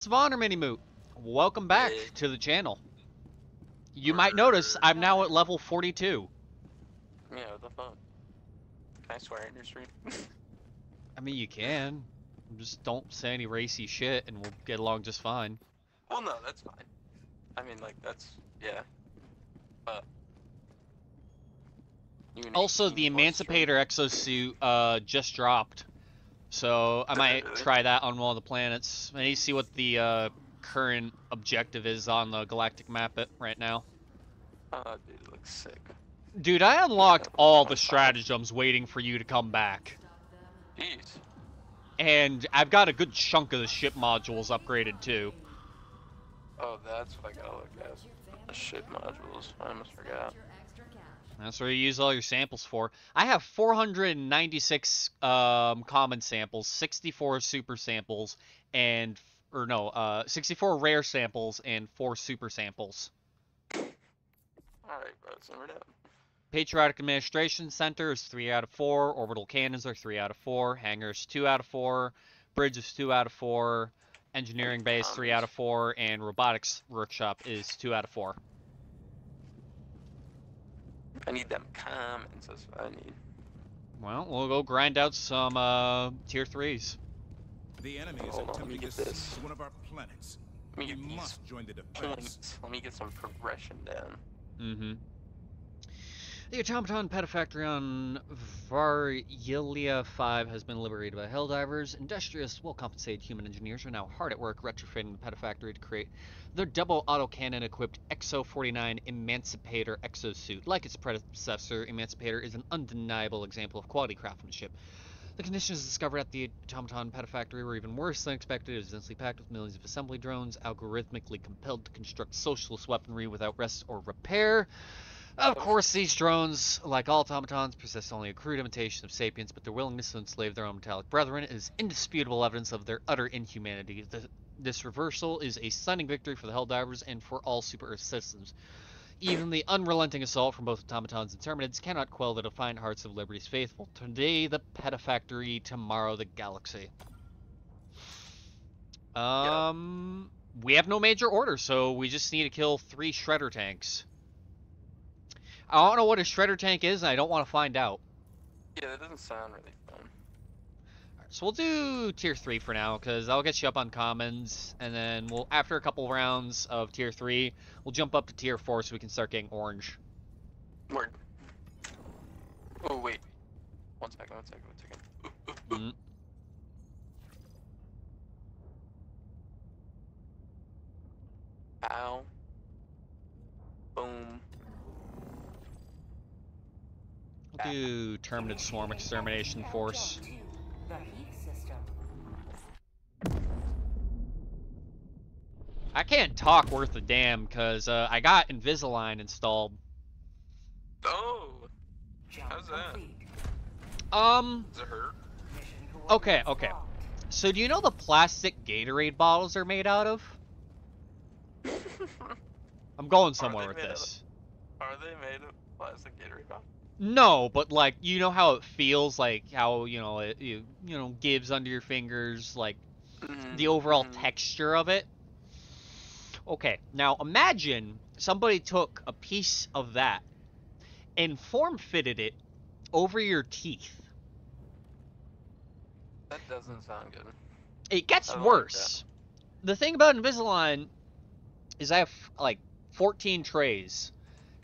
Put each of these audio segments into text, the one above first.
Spawn or Mini Moot, welcome back to the channel. You might notice I'm now at level 42. Yeah, what the fuck? Can I swear in your stream? I mean, you can. Just don't say any racy shit and we'll get along just fine. well, no, that's fine. I mean, like, that's, yeah. But. Also, the Emancipator exosuit uh, just dropped. So I might try that on one of the planets. I need to see what the uh, current objective is on the galactic map it right now. Oh, dude, it looks sick. Dude, I unlocked all the stratagems waiting for you to come back. Jeez. And I've got a good chunk of the ship modules upgraded too. Oh, that's what I gotta look at. The ship modules. I almost forgot. That's where you use all your samples for. I have 496 um, common samples, 64 super samples, and or no, uh, 64 rare samples and four super samples. It's never down. Patriotic Administration Center is 3 out of 4. Orbital Cannons are 3 out of 4. Hangars 2 out of 4. Bridge is 2 out of 4. Engineering Base 3 out of 4. And Robotics Workshop is 2 out of 4. I need them comments, that's what I need. Well, we'll go grind out some uh, tier 3s. The enemy is Hold on, let me attempting get to this. seize one of our planets. Let me We get these must join the defense. points. Let me get some progression down. Mm-hmm. The automaton pedifactory on Varylia 5 has been liberated by Helldivers. Industrious, well-compensated human engineers are now hard at work retrofitting the pedifactory to create their double autocannon-equipped Exo-49 Emancipator exosuit. Like its predecessor, Emancipator is an undeniable example of quality craftsmanship. The conditions discovered at the automaton pedifactory were even worse than expected. It was densely packed with millions of assembly drones, algorithmically compelled to construct socialist weaponry without rest or repair. Of course, these drones, like all automatons, possess only a crude imitation of sapience, but their willingness to enslave their own metallic brethren is indisputable evidence of their utter inhumanity. This reversal is a stunning victory for the Helldivers and for all Super Earth systems. Even the unrelenting assault from both automatons and terminids cannot quell the defiant hearts of Liberty's faithful. Today, the Pedifactory, tomorrow, the galaxy. Um, we have no major order, so we just need to kill three Shredder tanks. I don't know what a Shredder tank is, and I don't want to find out. Yeah, that doesn't sound really fun. So we'll do tier three for now, because that'll get you up on commons, and then we'll after a couple rounds of tier three, we'll jump up to tier four so we can start getting orange. Word. Oh, wait. One second, one second, one second. Mm. Ow. Boom. We'll do Terminid Swarm Extermination Force. The heat system. I can't talk worth a damn, because uh, I got Invisalign installed. Oh! How's that? Um, Does it hurt? Okay, okay. so do you know the plastic Gatorade bottles are made out of? I'm going somewhere with made out of- this. Are they made of plastic Gatorade bottles? No, but like you know how it feels, like how you know it you, you know gives under your fingers, like the overall Mhm. texture of it. Okay, now imagine somebody took a piece of that and form fitted it over your teeth. That doesn't sound good. It gets don't like worse. The thing about Invisalign is I have like 14 trays,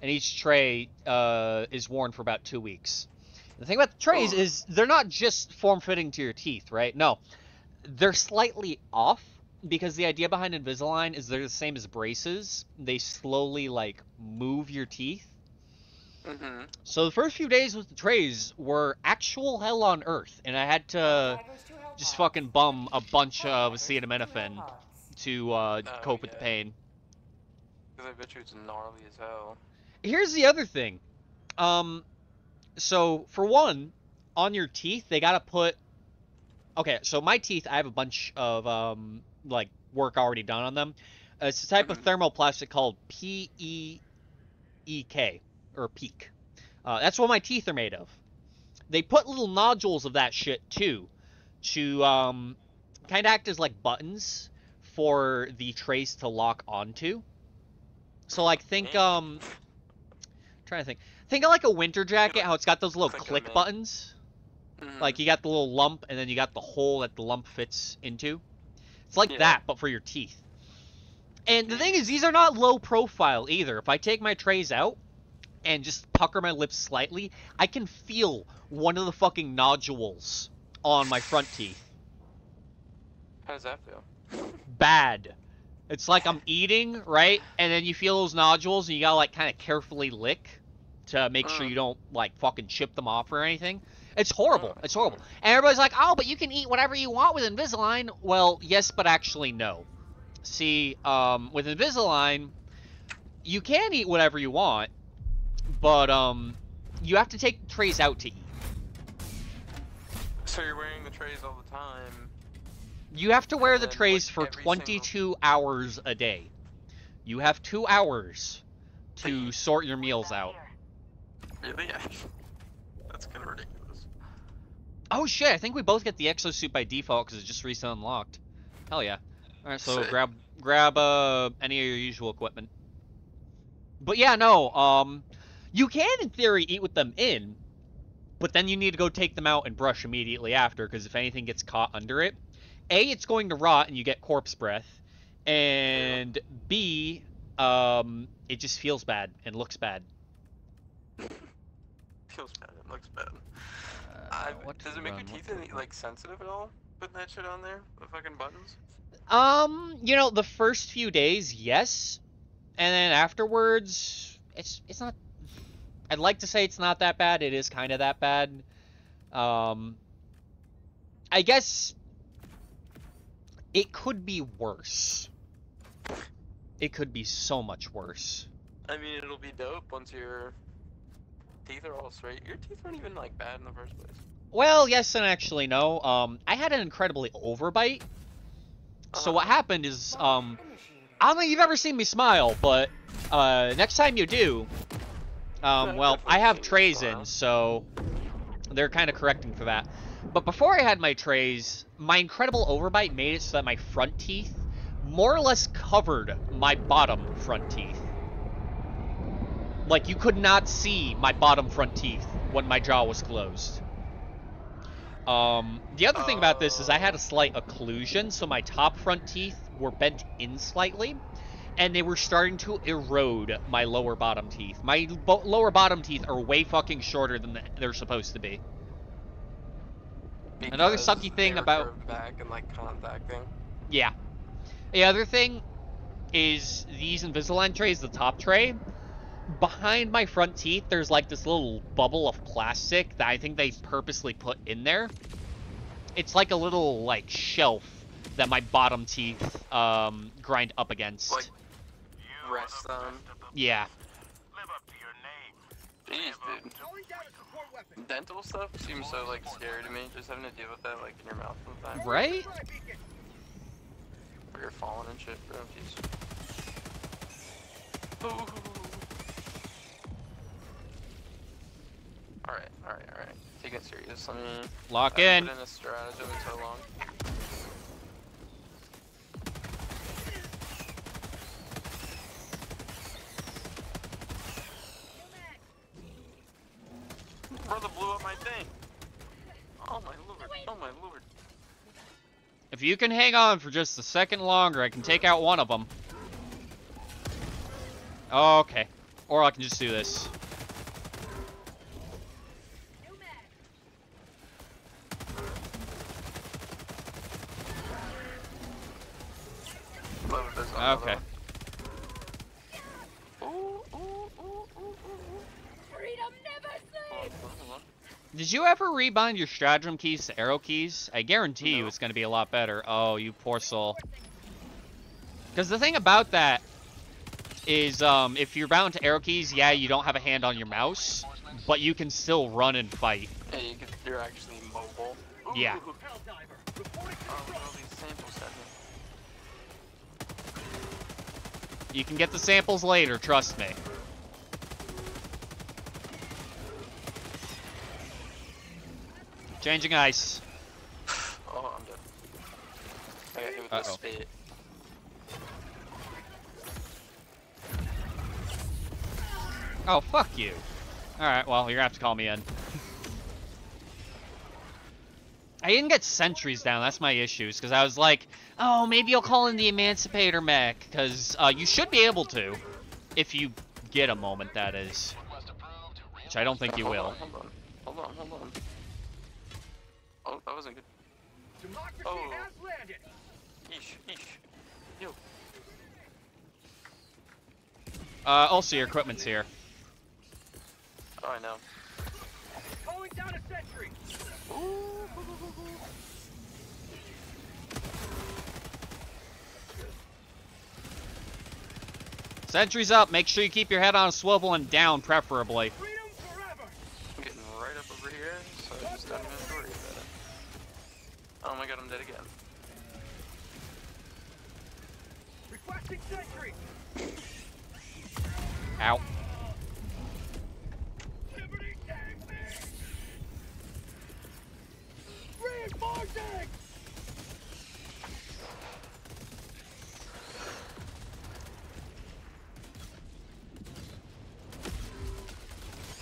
and each tray uh, is worn for about two weeks. The thing about the trays Ugh. is they're not just form fitting to your teeth, right? No, they're slightly off because the idea behind Invisalign is they're the same as braces. They slowly like move your teeth. Mm-hmm. So the first few days with the trays were actual hell on earth, and I had to Divers to help just fucking bum a bunch of Divers to acetaminophen to uh, Oh, cope with the pain. Because I bet you it's gnarly as hell. Here's the other thing. Um, so for one, on your teeth, they gotta put. Okay, so my teeth, I have a bunch of um like work already done on them. Uh, it's a type of Mhm. thermoplastic called PEEK or PEEK. Uh, that's what my teeth are made of. They put little nodules of that shit too, to um, kind of act as like buttons for the trays to lock onto. So like think um trying to think. Think of like a winter jacket, how it's got those little Click click buttons. Mhm. Like you got the little lump and then you got the hole that the lump fits into. It's like Yeah. that, but for your teeth. And the thing is, these are not low profile either. If I take my trays out and just pucker my lips slightly, I can feel one of the fucking nodules on my front teeth. How does that feel? Bad. It's like I'm eating, right? And then you feel those nodules and you gotta like kind of carefully lick to make sure Mm. you don't like fucking chip them off or anything. It's horrible. Mm. It's horrible. And everybody's like, "Oh, but you can eat whatever you want with Invisalign." Well, yes, but actually no. See, um, with Invisalign, you can eat whatever you want, but um, you have to take trays out to eat. So you're wearing the trays all the time. You have to wear the then, trays for every single- 22 hours a day. You have two hours to sort your meals out. Really? That's kind of ridiculous. Oh shit! I think we both get the exosuit by default because it's just recently unlocked. Hell yeah! All right, so Sick. grab grab uh any of your usual equipment. But yeah, no. Um, you can in theory eat with them in, but then you need to go take them out and brush immediately after because if anything gets caught under it, a it's going to rot and you get corpse breath, and b um it just feels bad and looks bad. Feels bad. It looks bad. Uh, I, what does it make run, your teeth any, like sensitive at all? Putting that shit on there, the fucking buttons. Um, you know, the first few days, yes, and then afterwards, it's it's not. I'd like to say it's not that bad. It is kind of that bad. Um, I guess it could be worse. It could be so much worse. I mean, it'll be dope once your teeth are all straight. Your teeth weren't even like bad in the first place. Well, yes and actually no. Um, I had an incredibly overbite. So what Uh-huh. happened is, um, I don't think you've ever seen me smile, but uh, next time you do, um, well, I have trays in, so they're kind of correcting for that. But before I had my trays, my incredible overbite made it so that my front teeth more or less covered my bottom front teeth. Like you could not see my bottom front teeth when my jaw was closed. Um, the other thing about this is I had a slight occlusion, so my top front teeth were bent in slightly, and they were starting to erode my lower bottom teeth. My bo- lower bottom teeth are way fucking shorter than they're supposed to be. Another sucky thing about- back and like contacting. Yeah. The other thing is these Invisalign trays, the top tray, behind my front teeth, there's like this little bubble of plastic that I think they purposely put in there. It's like a little like shelf that my bottom teeth um, grind up against. Like rest on. yeah. Jeez, dude. Dental stuff seems so like scary to me. Just having to deal with that like in your mouth all the time. Right? Or you're falling and shit, bro. Jeez. Alright, alright, alright. Taking it serious. Let me. Lock in. Put in a stratagem in so long. Brother blew up my thing. Oh my lord. Oh my lord. If you can hang on for just a second longer, I can take out one of them. Oh, okay. Or I can just do this. Load this on another Okay. one. Ooh, ooh, ooh, ooh, ooh, ooh. Freedom never Hold on, sleeps. hold on, hold on. Did you ever rebind your stratagem keys to arrow keys? I guarantee you it's going to be a lot better. Oh, you poor soul. Because the thing about that is, um, if you're bound to arrow keys, yeah, you don't have a hand on your mouse, but you can still run and fight. Yeah, you can, you're actually mobile. Ooh. Yeah. Oh, look at all these samples set here. You can get the samples later, trust me. Changing ice. oh, I'm dead. I got hit with uh -oh. Oh, fuck you. Alright, well, you're gonna have to call me in. I didn't get sentries down, that's my issues, because I was like, oh, maybe you'll call in the Emancipator mech, because uh, you should be able to, if you get a moment, that is. Which I don't think you will. Hold on, hold on, hold on. Oh, that wasn't good. Democracy Oh. has landed. Eesh, eesh. Yo. Uh, also, your equipment's here. Oh, I know. Calling down a sentry. Sentries up, make sure you keep your head on a swivel and down, preferably. Freedom forever. I'm getting right up over here, so I just don't even worry about it. Oh my god, I'm dead again. Requesting sentry. Ow. Liberty tank me. Reinforcing.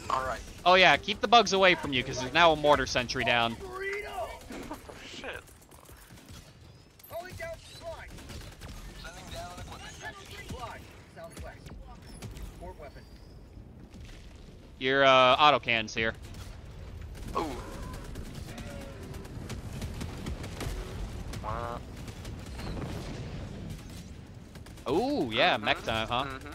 Alright. Oh yeah, keep the bugs away from you, because there's now a mortar sentry down. Freedom. Oh shit. Calling down supply. Sending down equipment. Supply. Southwest. Support weapon. Your uh, autocans here. Ooh. Uh, Ooh, yeah, mech time, huh? Mm-hmm.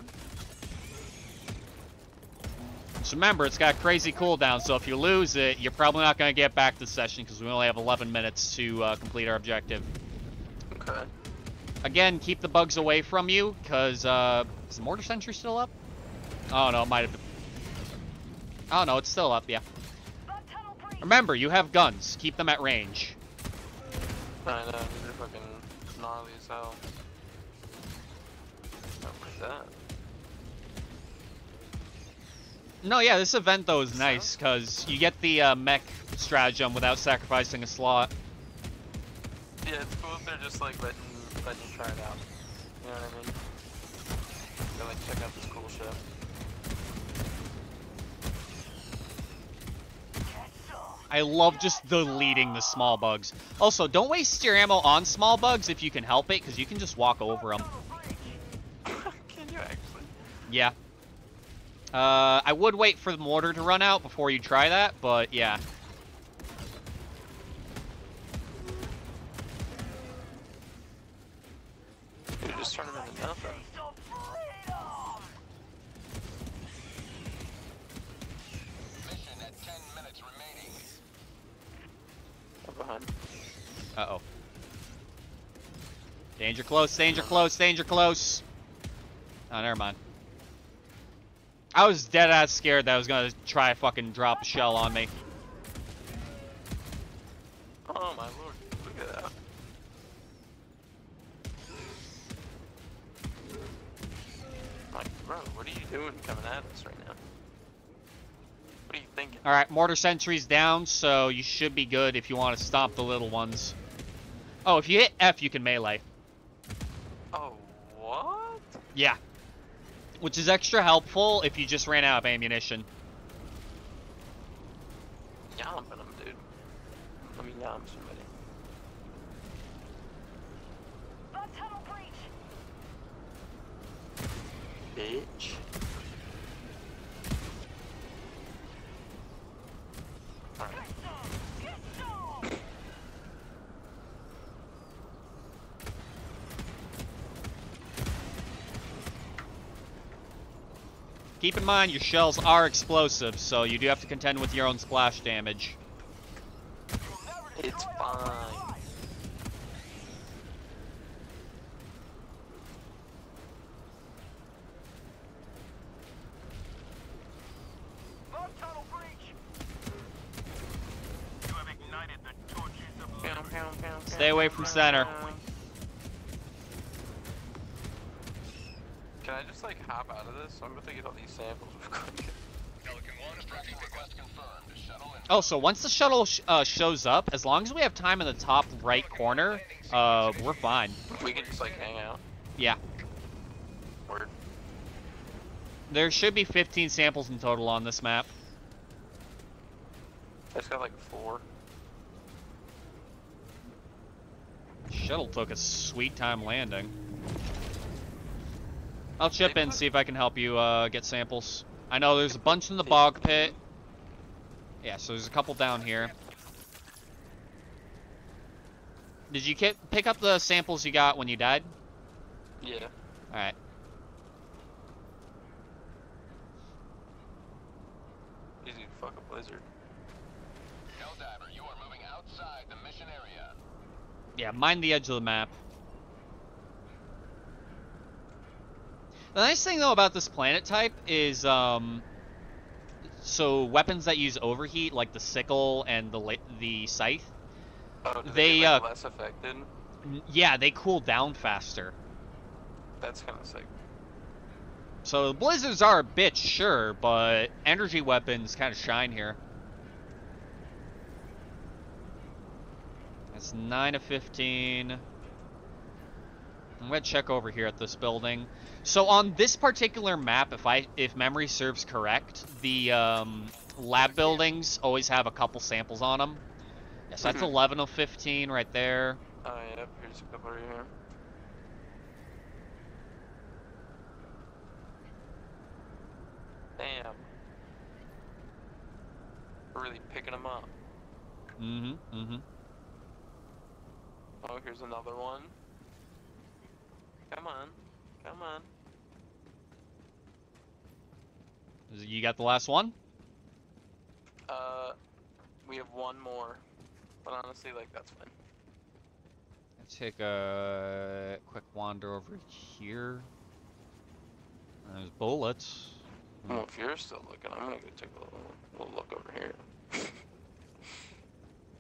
So remember, it's got crazy cooldown, so if you lose it, you're probably not going to get back to the session because we only have 11 minutes to uh, complete our objective. Okay. Again, keep the bugs away from you, because, uh, is the mortar sentry still up? Oh, no, it might have been. Oh, no, it's still up, yeah. Remember, you have guns. Keep them at range. I know, these are fucking gnarly as hell. That. No, yeah, this event, though, is nice, because you get the uh, mech stratagem without sacrificing a slot. Yeah, it's cool if they're just like letting, letting you try it out. You know what I mean? They're like, check out this cool shit. I love just deleting the small bugs. Also, don't waste your ammo on small bugs if you can help it, because you can just walk over them. Can you actually? Yeah. Uh, I would wait for the mortar to run out before you try that, but yeah. Just into nothing. Behind. Uh-oh. Danger close, danger close, danger close. Oh, never mind. I was dead ass scared that I was gonna try fucking drop a shell on me. Oh my lord, look at that. Like, bro, what are you doing coming at us right now? What are you thinking? Alright, mortar sentry's down, so you should be good if you want to stomp the little ones. Oh, if you hit F, you can melee. Oh, what? Yeah. Which is extra helpful if you just ran out of ammunition. Yomping them, dude. Let me yomp somebody. Bitch. Keep in mind, your shells are explosive, so you do have to contend with your own splash damage. It's fine. Stay away from center. Like hop out of this? I'm about to get all these samples real quick. Oh, so once the shuttle sh uh, shows up, as long as we have time in the top right corner, uh, we're fine. We can just like hang out. Yeah. Word. There should be 15 samples in total on this map. I just got like four. Shuttle took a sweet time landing. I'll chip in, see if I can help you uh, get samples. I know there's a bunch in the bog pit. Yeah, so there's a couple down here. Did you get, pick up the samples you got when you died? Yeah. Alright. Easy to fuck a blizzard. Helldiver, you are moving outside the mission area. Yeah, mind the edge of the map. The nice thing though about this planet type is, um, so weapons that use overheat, like the sickle and the the scythe, Oh, They, they, get, like, uh, less affected? yeah, they cool down faster. That's kind of sick. So blizzards are a bitch, sure, but energy weapons kind of shine here. That's 9 of 15. I'm gonna check over here at this building. So on this particular map, if I if memory serves correct, the um, lab buildings always have a couple samples on them. Yes, that's Mhm. 11 of 15 right there. Oh, yep, here's a couple right here. Damn. We're really picking them up. Mm-hmm. Mm-hmm. Oh, here's another one. Come on. Come on. You got the last one? Uh, we have one more. But honestly, like, that's fine. Let's take a quick wander over here. There's bullets. Well, if you're still looking, I'm gonna go take a little, little look over here.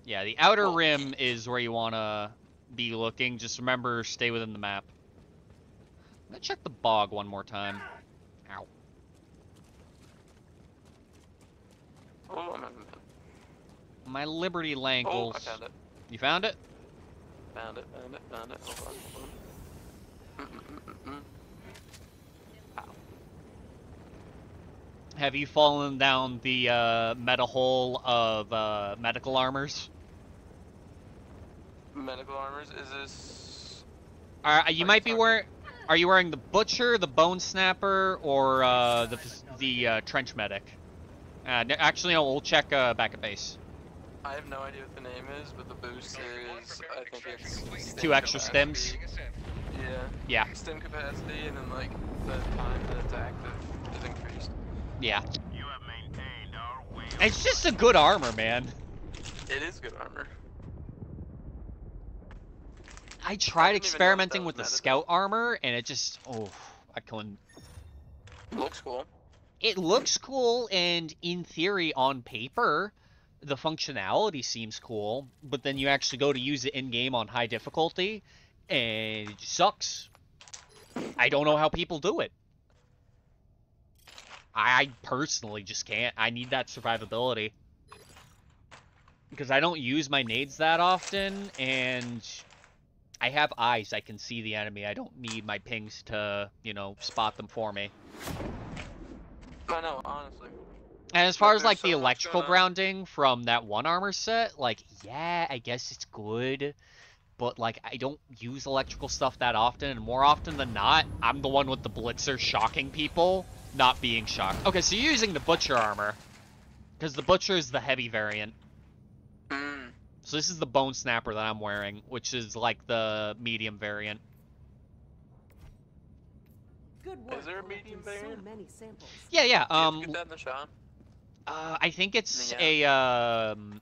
Yeah, the outer Well- rim is where you want to be looking. Just remember, stay within the map. I'm gonna check the bog one more time. Ow. Oh, I'm in. My Liberty Oh, I found it. You found it? Found it, found it, found it. Hold on, hold on. Have you fallen down the uh, meta hole of uh, medical armors? Medical armors, is this... Are, you you might be wearing. Are you wearing the butcher, the bone snapper, or uh, the the uh, trench medic? Uh, actually, no. We'll check uh, back at base. I have no idea what the name is, but the boost is, I think it's... Two extra stems. Yeah. Yeah, Stem capacity, and then, like, the time that it's active is increased. yeah. You have maintained our way. It's just a good armor, man. It is good armor. I tried didn't even know that experimenting with the scout armor, and it just oh, I couldn't. Looks cool. It looks cool, and in theory, on paper, the functionality seems cool. But then you actually go to use it in game on high difficulty, and it sucks. I don't know how people do it. I personally just can't. I need that survivability. Because I don't use my nades that often, and I have eyes. I can see the enemy. I don't need my pings to, you know, spot them for me. I know, honestly. And as far as like the electrical grounding from that one armor set, like yeah, I guess it's good, but like I don't use electrical stuff that often, and more often than not, I'm the one with the blitzer shocking people, not being shocked. Okay, so you're using the butcher armor, because the butcher is the heavy variant. Mm. So this is the bone snapper that I'm wearing, which is like the medium variant. Good work Is there a collecting medium so many samples. Yeah, yeah. Did you Um, get that in the shop? Uh, I think it's Yeah. a um.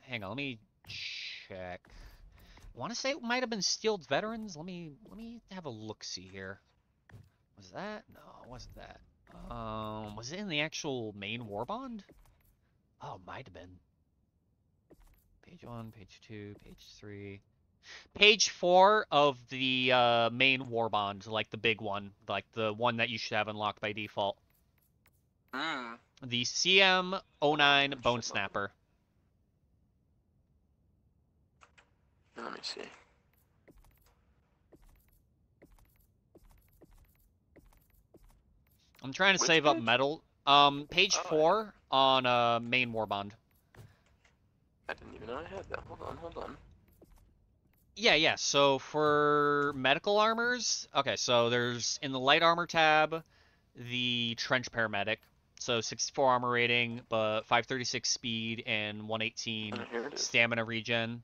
Hang on, let me check. I want to say it might have been Steeled Veterans. Let me let me have a look. See here. Was that? No, it wasn't that. Um, was it in the actual main war bond? Oh, might have been. Page one, page two, page three. Page four of the uh, main war bond, like the big one, like the one that you should have unlocked by default. Mm. The CM09 Bone Snapper. Let me see. I'm trying to Which save up metal. Um, page Oh, four on uh main warbond. I didn't even know I had that. Hold on, hold on. Yeah, yeah. So for medical armors, okay, so there's in the light armor tab, the trench paramedic. So 64 armor rating, but 536 speed and 118 Oh, here it is. stamina regen.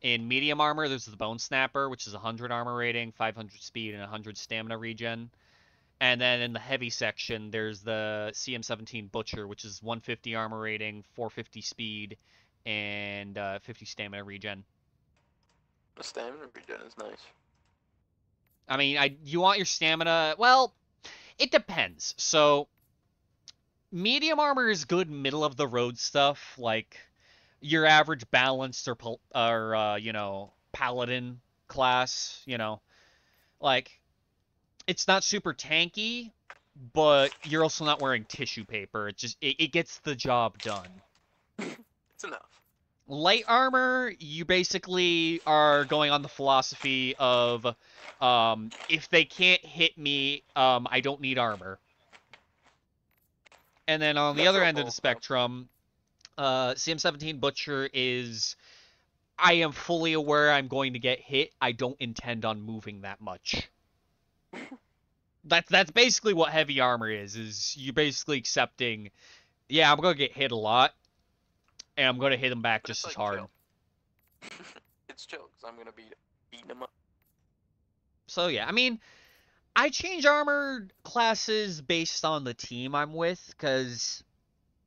In medium armor, there's the bone snapper, which is 100 armor rating, 500 speed, and 100 stamina regen. And then in the heavy section, there's the CM17 butcher, which is 150 armor rating, 450 speed, and uh, 50 stamina regen. The stamina regen is nice. I mean, I you want your stamina. Well, it depends. So, medium armor is good middle of the road stuff, like your average balanced or or uh, you know paladin class. You know, like it's not super tanky, but you're also not wearing tissue paper. It just it, it gets the job done. It's enough. Light armor you basically are going on the philosophy of um, if they can't hit me um, i don't need armor. And then on the That's other end of the spectrum uh, cm17 butcher is i am fully aware i'm going to get hit. I don't intend on moving that much. That's that's basically what heavy armor is is you're basically accepting yeah i'm gonna get hit a lot and i'm gonna hit them back But just it's, as hard chill. it's chill, because I'm gonna be beating him up. So yeah, I mean, I change armor classes based on the team I'm with, cause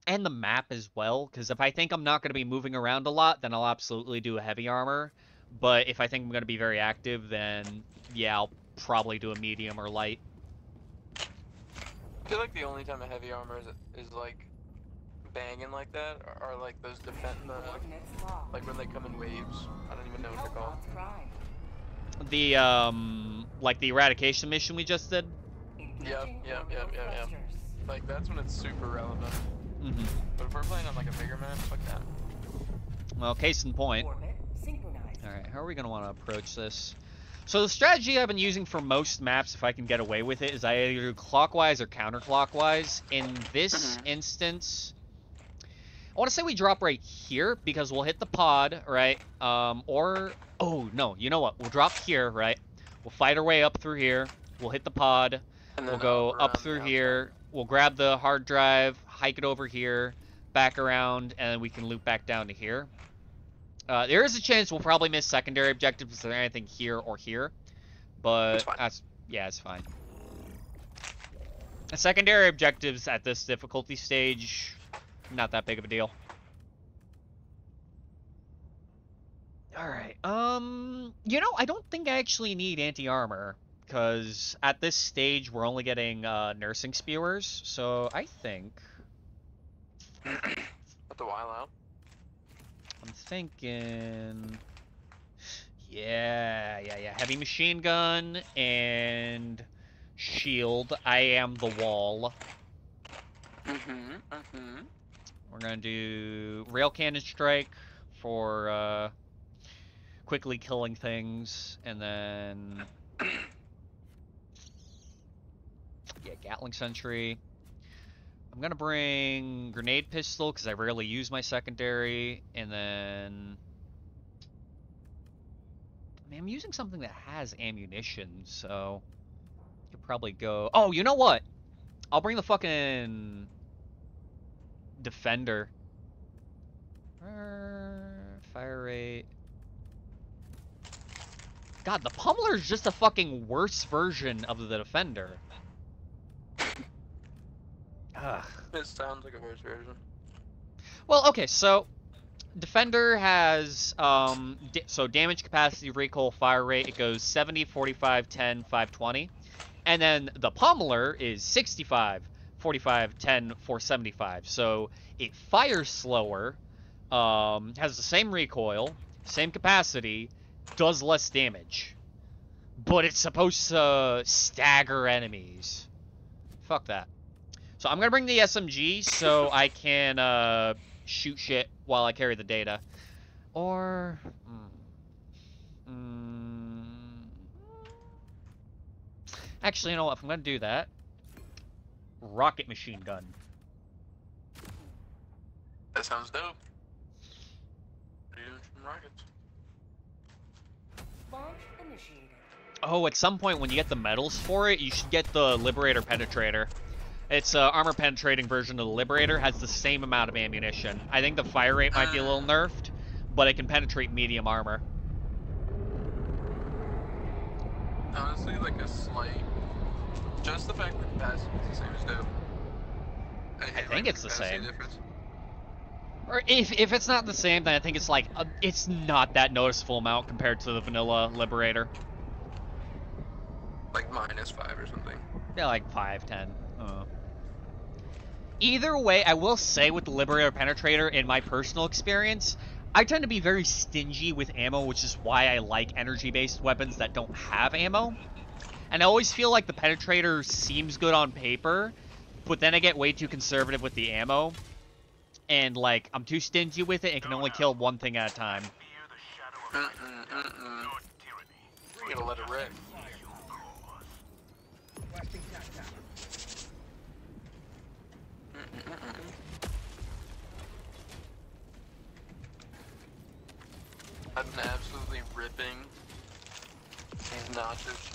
and the map as well. Cause if I think I'm not gonna be moving around a lot, then I'll absolutely do a heavy armor. But if I think I'm gonna be very active, then yeah, I'll probably do a medium or light. I feel like the only time a heavy armor is, is like banging like that are, are like those defend the like when they come in waves. I don't even know what they're called. Hellbound's prime. The um, like the eradication mission we just did. Yeah, Engaging yep, orbital yep, yep, yep. thrusters. Like that's when it's super relevant. Mm-hmm. But if we're playing on like a bigger map, fuck that. Well, case in point. All right, how are we gonna want to approach this? So the strategy I've been using for most maps, if I can get away with it, is I either do clockwise or counterclockwise. In this Mhm. instance, I want to say we drop right here because we'll hit the pod, right? Um, or oh no, you know what? We'll drop here, right? We'll fight our way up through here. We'll hit the pod. We'll go up through here. We'll grab the hard drive, hike it over here, back around, and then we can loop back down to here. Uh, there is a chance we'll probably miss secondary objectives if there's anything here or here, but That's yeah, it's fine. The secondary objectives at this difficulty stage, not that big of a deal. All right. Um, you know, I don't think I actually need anti-armor because at this stage we're only getting uh, nursing spewers. So I think At the while out. I'm thinking, yeah, yeah, yeah, heavy machine gun and shield. I am the wall. Mm-hmm. Mm-hmm. We're gonna do rail cannon strike for uh, quickly killing things, and then yeah, Gatling sentry. I'm gonna bring grenade pistol because I rarely use my secondary, and then I mean, I'm using something that has ammunition, so could probably go. Oh, you know what? I'll bring the fucking defender. Fire rate. God, the pummeler's just a fucking worse version of the defender. Ugh. It sounds like a worse version. Well, okay, so Defender has um so damage capacity, recoil, fire rate. It goes 70, 45, 10, 520. And then the Pummeler is 65, 45, 10, 475. So it fires slower, um, has the same recoil, same capacity, does less damage. But it's supposed to stagger enemies. Fuck that. So I'm gonna bring the SMG so I can uh, shoot shit while I carry the data. Or... mm, mm, actually, you know what? If I'm gonna do that... rocket machine gun. That sounds dope. What are you doing from rockets? Oh, at some point when you get the medals for it, you should get the Liberator Penetrator. It's a armor penetrating version of the Liberator, has the same amount of ammunition. I think the fire rate might be a little ah. nerfed, but it can penetrate medium armor. Honestly, like a slight. Just the fact that capacity is the same as dope. I hate, think like, it's the same. Difference. Or if if it's not the same, then I think it's like a, it's not that noticeable amount compared to the vanilla Liberator. Like minus five or something. Yeah, like five, ten. Uh. Either way, I will say with the Liberator Penetrator, in my personal experience, I tend to be very stingy with ammo, which is why I like energy-based weapons that don't have ammo. And I always feel like the Penetrator seems good on paper, but then I get way too conservative with the ammo. And, like, I'm too stingy with it and can only kill one thing at a time. You gotta let it rip. I've been absolutely ripping these nacho cheese smart food.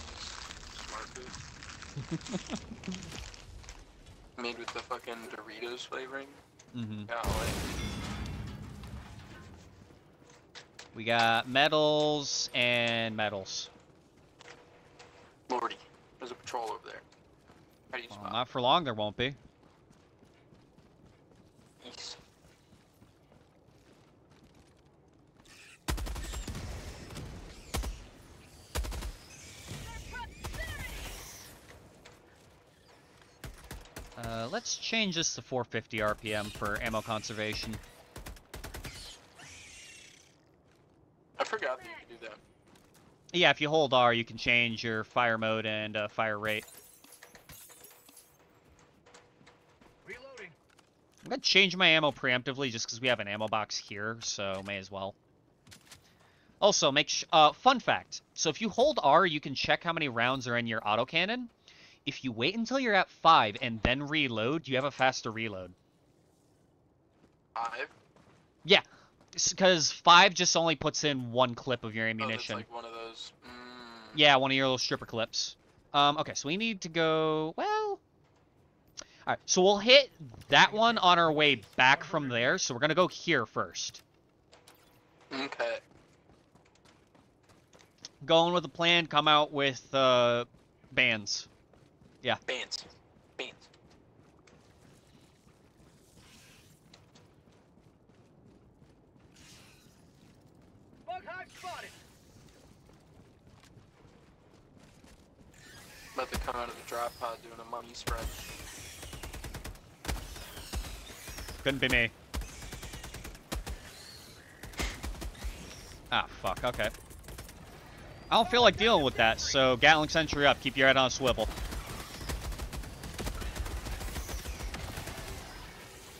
Made with the fucking Doritos flavoring. Mm-hmm. We got medals and medals. Lordy, there's a patrol over there. How do you Well, spot? not for long, there won't be. East. Uh, let's change this to 450 RPM for ammo conservation. I forgot that you could do that. Yeah, if you hold R, you can change your fire mode and uh, fire rate. Reloading. I'm gonna change my ammo preemptively just because we have an ammo box here, so may as well. Also, make sh uh, fun fact. So if you hold R, you can check how many rounds are in your autocannon. If you wait until you're at 5 and then reload, you have a faster reload. Five. Yeah, Because 5 just only puts in one clip of your Oh, ammunition. like one of those. Mm, Yeah, one of your little stripper clips. Um, okay, so we need to go, well... Alright, so we'll hit that one on our way back from there, so we're gonna go here first. Okay. Going with the plan, come out with, uh, bands. Bands. Bands. Bug hive spotted. About to come out of the drop pod doing a money spread. Couldn't be me. Ah, fuck, okay. I don't feel like dealing with that, so Gatling Sentry up, keep your head on a swivel.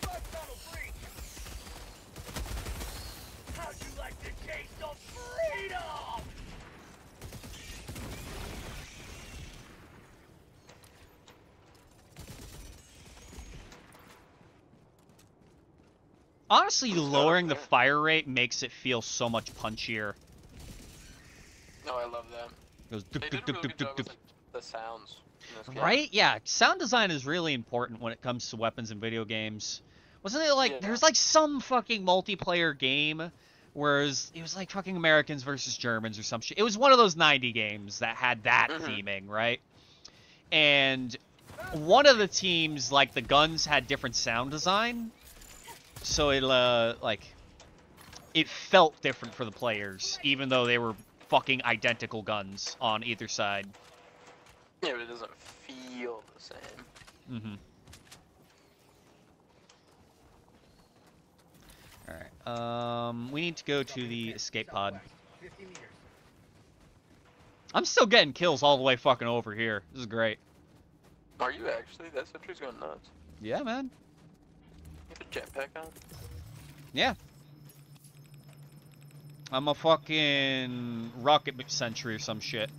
Bug tunnel breach. How'd you like the taste of freedom? Honestly, Who's that up lowering the fire rate makes it feel so much punchier. No, I love that. It goes They duk, did duk, a duk, really duk, good duk, job with duk. like, the sounds. in this game. Right? Yeah, sound design is really important when it comes to weapons in video games. Wasn't it like Yeah. there's like some fucking multiplayer game whereas it was like fucking Americans versus Germans or some shit. It was one of those 90 games that had that Mhm. theming, right? And one of the teams like the guns had different sound design. So it uh like it felt different for the players even though they were fucking identical guns on either side. Yeah, but it doesn't feel the same. Mm-hmm. Alright, um, we need to go to the escape pod. Southwest, 50 meters. I'm still getting kills all the way fucking over here. This is great. Are you actually? That sentry's going nuts. Yeah, man. You have a jetpack on? Yeah. I'm a fucking rocket sentry or some shit.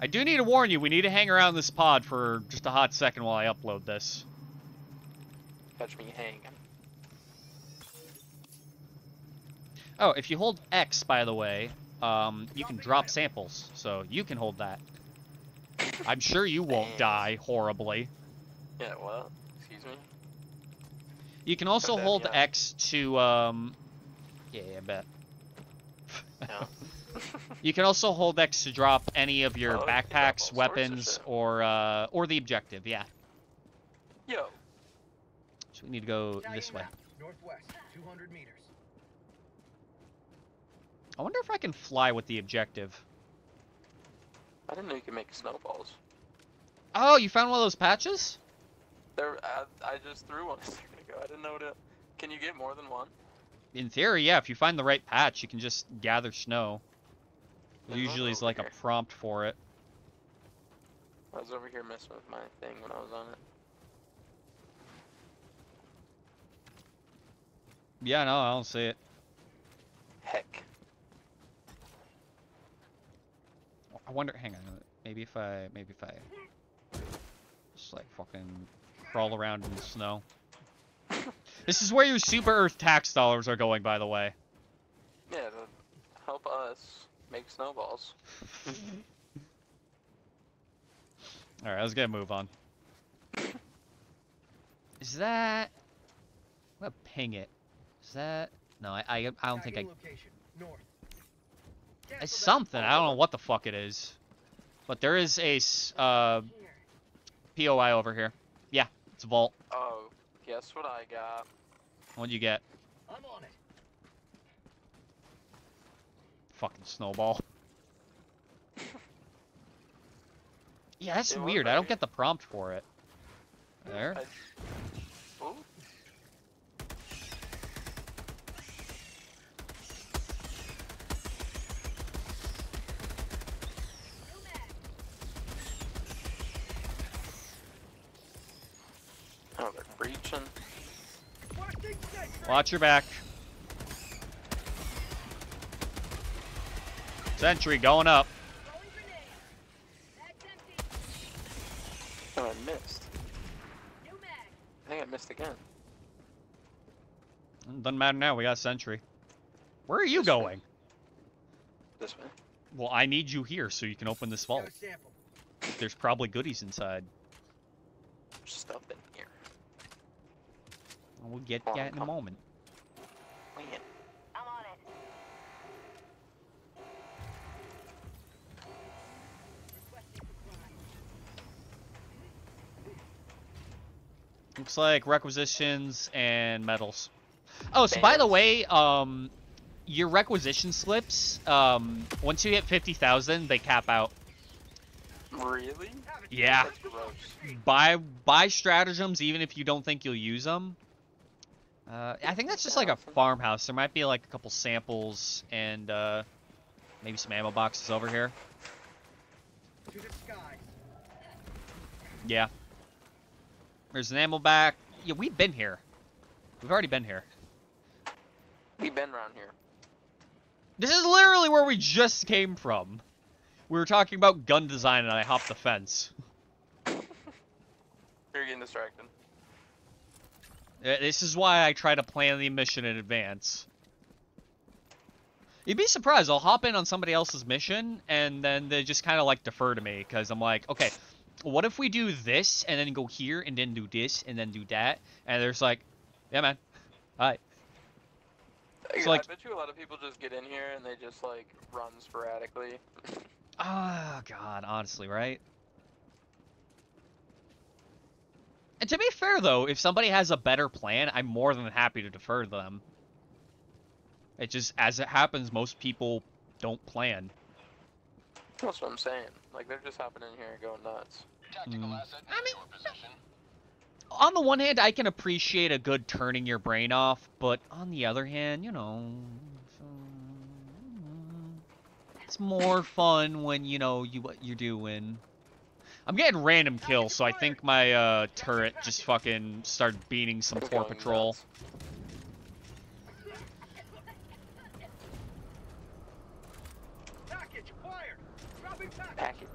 I I do need to warn you, we need to hang around this pod for just a hot second while I upload this. Catch me hanging. Oh, if you hold X, by the way, um, you can drop samples, so you can hold that. I'm sure you won't die horribly. Yeah, well, Excuse me? You can also hold yeah. X to, um... Yeah, I bet. No. You can also hold X to drop any of your Oh, you can drop all backpacks, sorts weapons, or, uh, or the objective, yeah. Yo. So we need to go Tagging this way. map, Northwest, 200 meters. I wonder if I can fly with the objective. I didn't know you could make snowballs. Oh, you found one of those patches? There, I, I just threw one a second ago. I didn't know to. Can you get more than one? In theory, yeah, if you find the right patch, you can just gather snow. There's Usually is like a prompt for it. I was over here messing with my thing when I was on it. Yeah, no, I don't see it. Heck. I wonder, hang on, maybe if I, maybe if I just like fucking crawl around in the snow. this is where your super earth tax dollars are going, by the way. Yeah, to help us make snowballs. Alright, let's get a move on. Is that... I'm gonna ping it. Is that... No, I, I, I don't think I... Tagging location, north. It's something, I don't know what the fuck it is. But there is a uh, POI over here. Yeah, it's a vault. Oh, guess what I got? What'd you get? I'm on it. Fucking snowball. yeah, that's It weird. I don't get the prompt for it. There. I... Ooh. Oh, they're breaching. Watching sentry. Watch your back. Sentry going up. Throwing grenade. That's empty. Oh, I missed. I think I missed again. Doesn't matter now. We got sentry. Where are you This way. going? This way. Well, I need you here so you can open this vault. Got a sample. There's probably goodies inside. There's stuff in here. We'll get that in a moment. Wait. I'm on it. Looks like requisitions and medals. Oh, so by the way, um, your requisition slips, um, once you hit 50,000, they cap out. Really? Yeah. That's gross. Buy, buy stratagems even if you don't think you'll use them. Uh, I think that's just like a farmhouse. There might be like a couple samples and, uh, maybe some ammo boxes over here. To the skies. Yeah. There's an ammo back. Yeah, we've been here. We've already been here. We've been around here. This is literally where we just came from. We were talking about gun design and I hopped the fence. You're getting distracted. Uh, This is why I try to plan the mission in advance. You'd be surprised. I'll hop in on somebody else's mission and then they just kind of like defer to me because I'm like, okay, what if we do this and then go here and then do this and then do that? And there's like, yeah, man. Hi. I, like- I bet you a lot of people just get in here and they just like run sporadically. Oh, God, honestly, right? And to be fair, though, if somebody has a better plan, I'm more than happy to defer to them. It just, as it happens, most people don't plan. That's what I'm saying. Like they're just hopping in here and going nuts. Tactical Mm. asset I in mean- On the one hand, I can appreciate a good turning your brain off, but on the other hand, you know, it's more fun when you know you what you're doing. I'm getting random kills, so I think my uh, turret just fucking started beating some going Patrol. Package.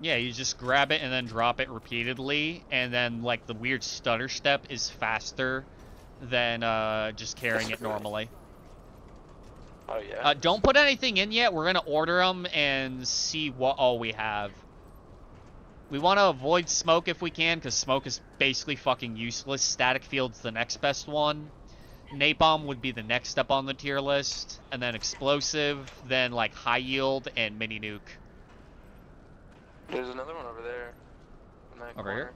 Yeah, you just grab it and then drop it repeatedly, and then like the weird stutter step is faster than uh, just carrying it normally. Oh yeah. Uh, don't put anything in yet. We're gonna order them and see what all we have. We want to avoid smoke if we can, because smoke is basically fucking useless. Static field's the next best one. Napalm would be the next step on the tier list, and then explosive, then like high yield and mini nuke. There's another one over there. In that Over here?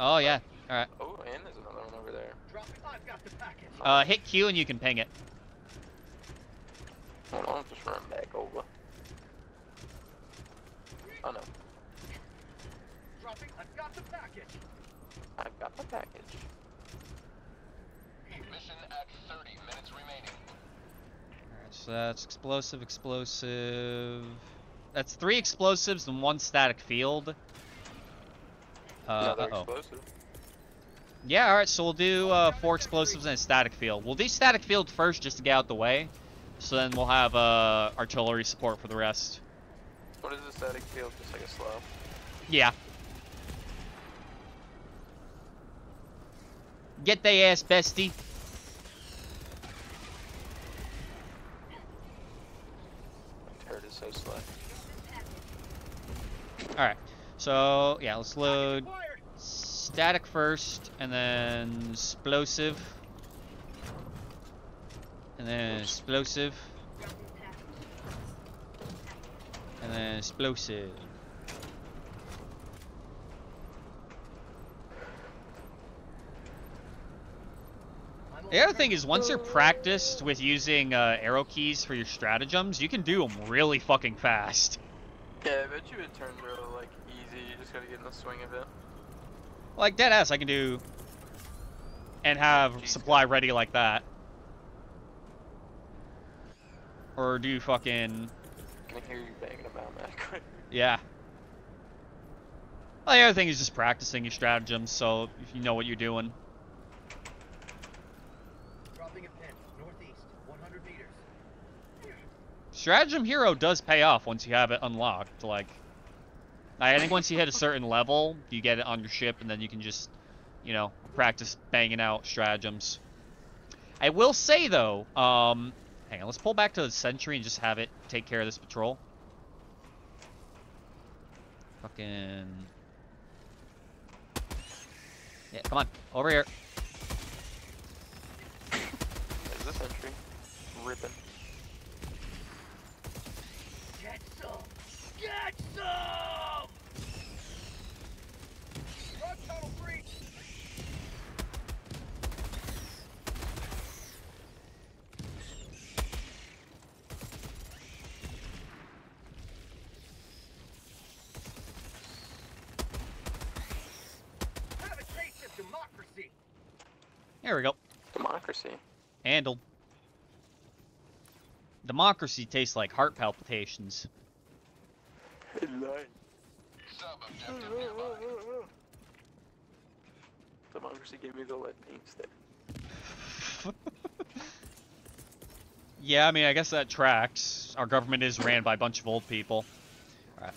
Oh yeah. All right. Oh, and there's another one over there. Drop it. I've got the package. Uh, hit Q and you can ping it. Hold on, just run back over. Oh no, Dropping. I've got the package. I've got the package. Mission at 30 minutes remaining. Alright, so that's explosive, explosive. That's three explosives and one static field. Uh, Another uh-oh. explosive. Yeah, alright, so we'll do uh, four explosives and a static field. We'll do static field first just to get out the way. So then we'll have uh, artillery support for the rest. What is the static field? Just like a slow. Yeah. Get they ass, bestie. My turret is so slow. Alright, so yeah, let's load static first, and then explosive. And then explosive. And then explosive. The other thing is, once you're practiced with using uh, arrow keys for your stratagems, you can do them really fucking fast. Yeah, I bet you it turns real like easy. You just gotta get in the swing of it. Like deadass, I can do and have Jeez. supply ready like that. Or do fucking I can hear you banging about that quick. yeah. Well, the other thing is just practicing your stratagems, so if you know what you're doing. Dropping a pin. Northeast. 100 meters. Stratagem Hero does pay off once you have it unlocked. Like, I think once you hit a certain level, you get it on your ship, and then you can just, you know, practice banging out stratagems. I will say though, um, hang on, let's pull back to the Sentry and just have it take care of this patrol. Fucking. Yeah, come on, over here. There's this entry. Ripping. Get some. Get some. Run tunnel breach. Have a taste of democracy. There we go. Democracy. Handled. Democracy tastes like heart palpitations. Democracy gave me the lead paint stick. Yeah, I mean, I guess that tracks. Our government is ran by a bunch of old people. Alright.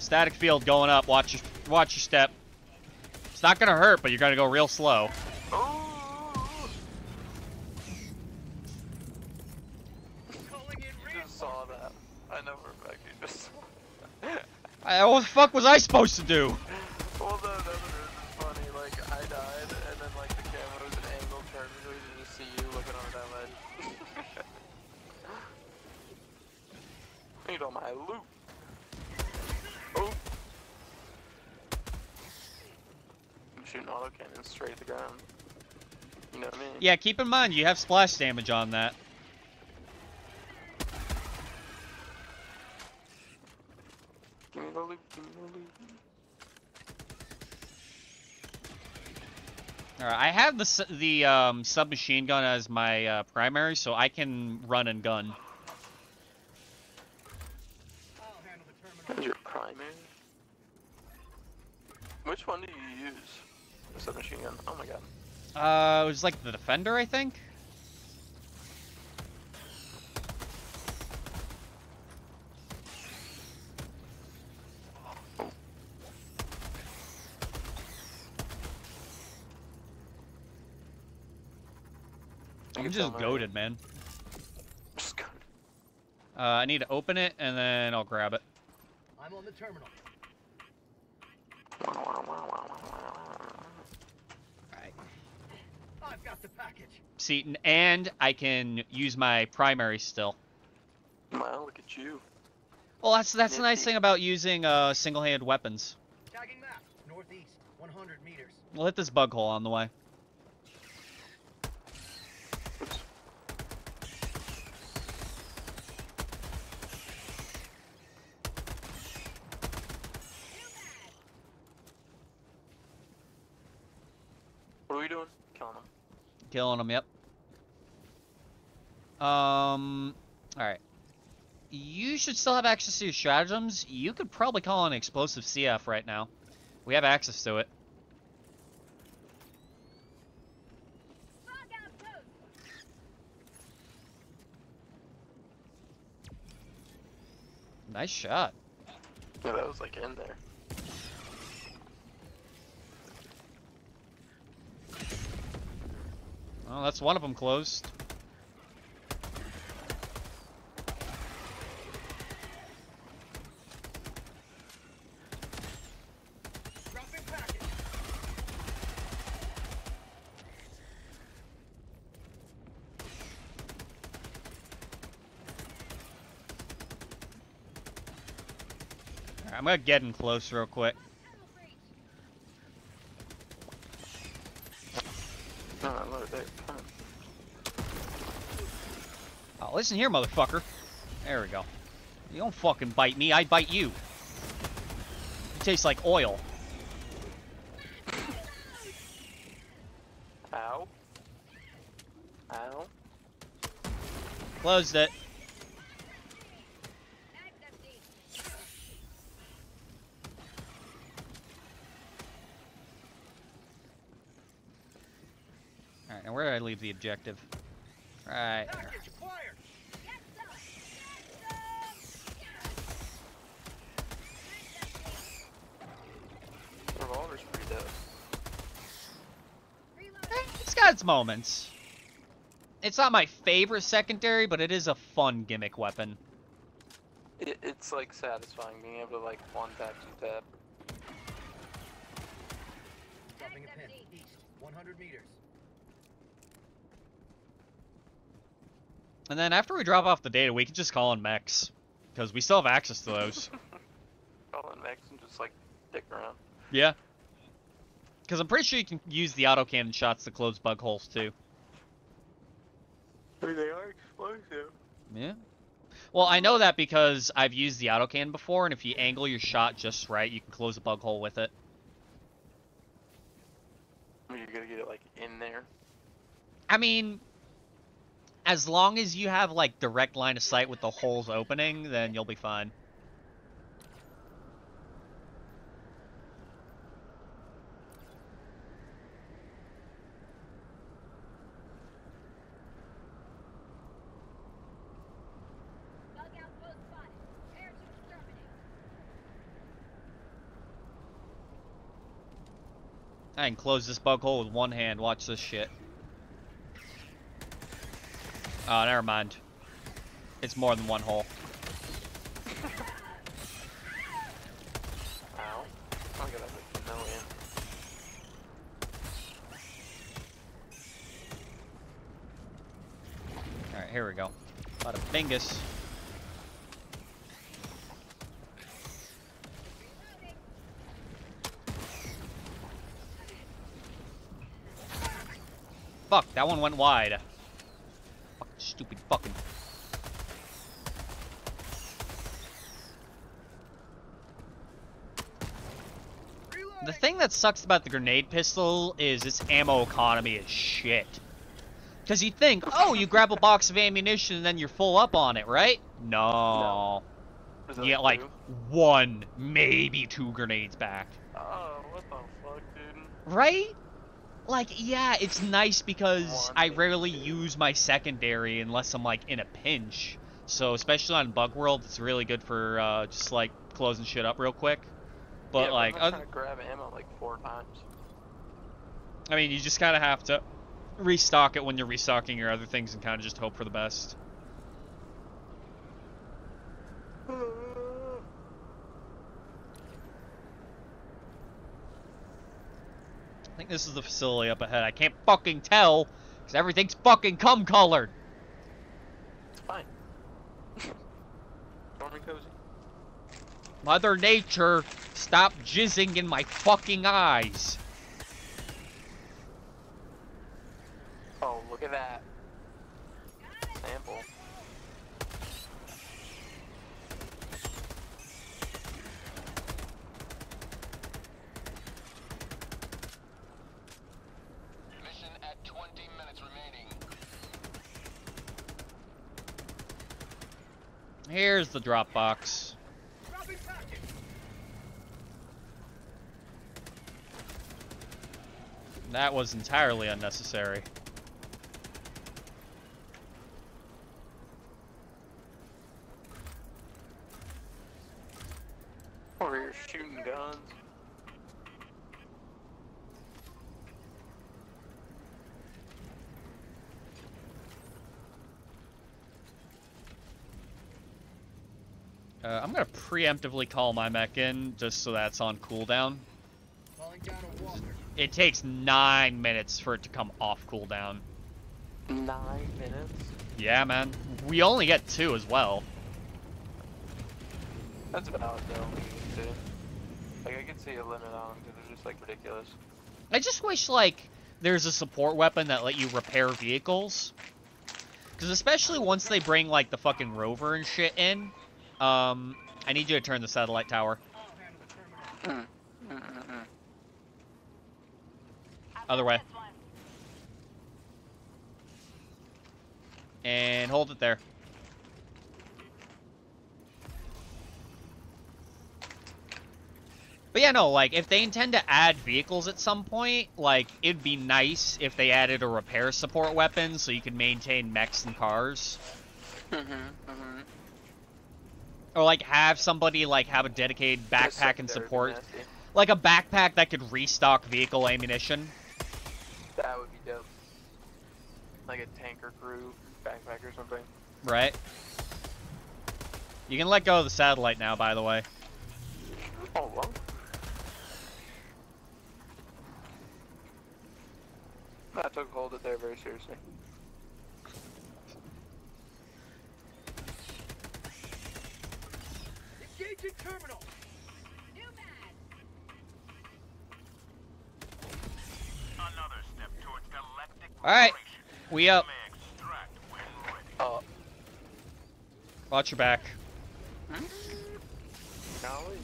Static field going up. Watch your watch your step. It's not gonna hurt, but you're gonna go real slow. Oh! Calling in You just saw that. I know for a fact you just saw that. I, what the fuck was I supposed to do? Well, no, no, no, funny. Like, I died, and then, like, the camera was an angle turned, so we could just see you looking over that ledge. Need all my loot. Oh. I'm straight at the ground. You know what I mean? Yeah, keep in mind you have splash damage on that. Give me the loot, give me the loot. Alright, I have the the um, submachine gun as my uh, primary, so I can run and gun. I'll handle the terminal. That your primary? Which one do you use? The submachine gun. Oh my god. Uh, it was like the Defender, I think. I'm just goaded, man. Just goaded. Uh, I need to open it and then I'll grab it. I'm on the terminal. Package. See, n- and I can use my primary still. Wow, look at you. Well, that's that's the nice thing about using uh, single-handed weapons. Tagging map. Northeast. 100 meters. We'll hit this bug hole on the way. Oops. What are we doing? Killing them. Killing them, yep. Um, alright. You should still have access to your stratagems. You could probably call an explosive SEAF right now. We have access to it. Nice shot. Yeah, that was like in there. Well, that's one of them closed. I'm gonna get in close real quick. Tunnel breach. No, no, look, there. Come on. Oh, listen here, motherfucker. There we go. You don't fucking bite me, I bite you. You taste like oil. Ow. Ow. Closed it. Alright, now where did I leave the objective? Right. there. Package acquired. Get some. Get some. Revolver's pretty dope. Reload. Eh, It's got its moments. It's not my favorite secondary, but it is a fun gimmick weapon. It, it's like satisfying being able to like one tap, two tap. Dropping a pin. East. 100 meters. And then after we drop off the data, we can just call in mechs. Because we still have access to those. Call in mechs and just like stick around. yeah. Because I'm pretty sure you can use the autocannon shots to close bug holes too. Hey, they are explosive. Yeah. Well, I know that because I've used the autocannon before, and if you angle your shot just right, you can close a bug hole with it. You're gonna get it like in there. I mean, as long as you have like direct line of sight with the holes opening, then you'll be fine. Can close this bug hole with one hand. Watch this shit. Oh, never mind. It's more than one hole. Ow. My god, that's like a million. Alright, here we go. Bada bingus. Fuck, that one went wide. Fucking stupid fucking. The thing that sucks about the grenade pistol is its ammo economy is shit. Because you think, oh, you grab a box of ammunition and then you're full up on it, right? No. Is You get like two? one, maybe two grenades back. Oh, what the fuck, dude? Right? Like, yeah, it's nice because I rarely use my secondary unless I'm like in a pinch. So especially on Bug World, it's really good for uh, just like closing shit up real quick. But yeah, like, I'm oth- trying to grab ammo like four times. I mean, you just kind of have to restock it when you're restocking your other things and kind of just hope for the best. think this is the facility up ahead. I can't fucking tell because everything's fucking cum colored. It's fine. Cozy. Mother Nature, stop jizzing in my fucking eyes. Oh, look at that. Sample. Mission at 20 minutes remaining. Here's the drop box. That was entirely unnecessary. Over here shooting guns. Uh, I'm gonna preemptively call my mech in just so that's on cooldown. Calling down a. It takes nine minutes for it to come off cooldown. Nine minutes. Yeah, man. We only get two as well. That's about though. Too. Like I could see a limit on them because they're just like ridiculous. I just wish like there's a support weapon that let you repair vehicles. Because especially once they bring like the fucking rover and shit in, um, I need you to turn the satellite tower. Other way. And hold it there. But yeah, no, like, if they intend to add vehicles at some point, like, it'd be nice if they added a repair support weapon so you could maintain mechs and cars. Mhm, mhm. Or, like, have somebody, like, have a dedicated backpack and support. Like, a backpack that could restock vehicle ammunition. That would be dope. Like a tanker crew backpack or something. Right? You can let go of the satellite now, by the way. Oh well. I took hold of there very seriously. Engaging terminal. New. Another step towards galactic Alright, we up. May extract when ready. Oh, Watch your back. golly.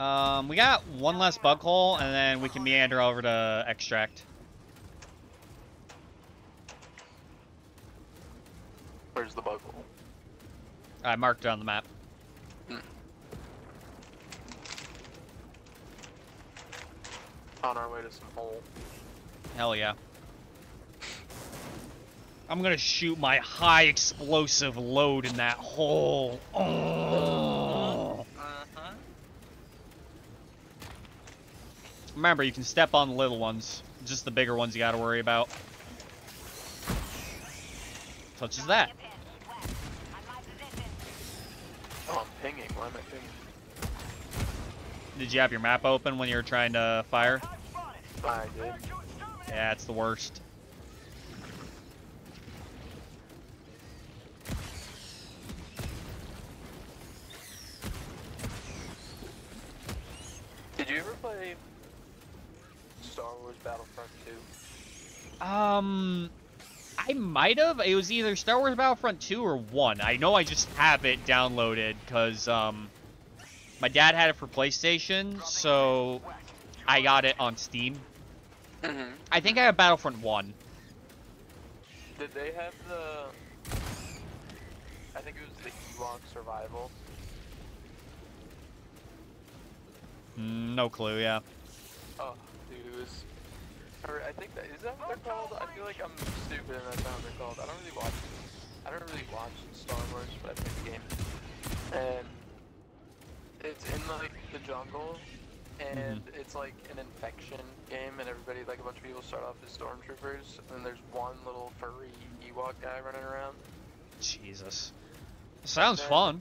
Um, we got one less bug hole, and then we can meander over to extract. Where's the bug hole? I marked it on the map. On our way to some hole. Hell yeah. I'm gonna shoot my high explosive load in that hole. Oh. Remember, you can step on the little ones. Just the bigger ones you gotta worry about. Such as that. Oh, I'm pinging. Why am I pinging? Did you have your map open when you were trying to fire? I did. Yeah, it's the worst. Did you ever play Star Wars Battlefront 2? Um, I might have. It was either Star Wars Battlefront 2 or 1. I know I just have it downloaded because um, my dad had it for PlayStation, so I got it on Steam. Mm-hmm. I think I have Battlefront 1. Did they have the? I think it was the Ewok Survival. Mm, no clue, yeah. Oh, dude, it was. Or I think that is that what they're called. I feel like I'm stupid and that's not what they're called. I don't really watch. I don't really watch Star Wars, but I play the game. And it's in like the jungle, and mm-hmm. it's like an infection game, and everybody like a bunch of people start off as stormtroopers, and then there's one little furry Ewok guy running around. Jesus. Sounds fun.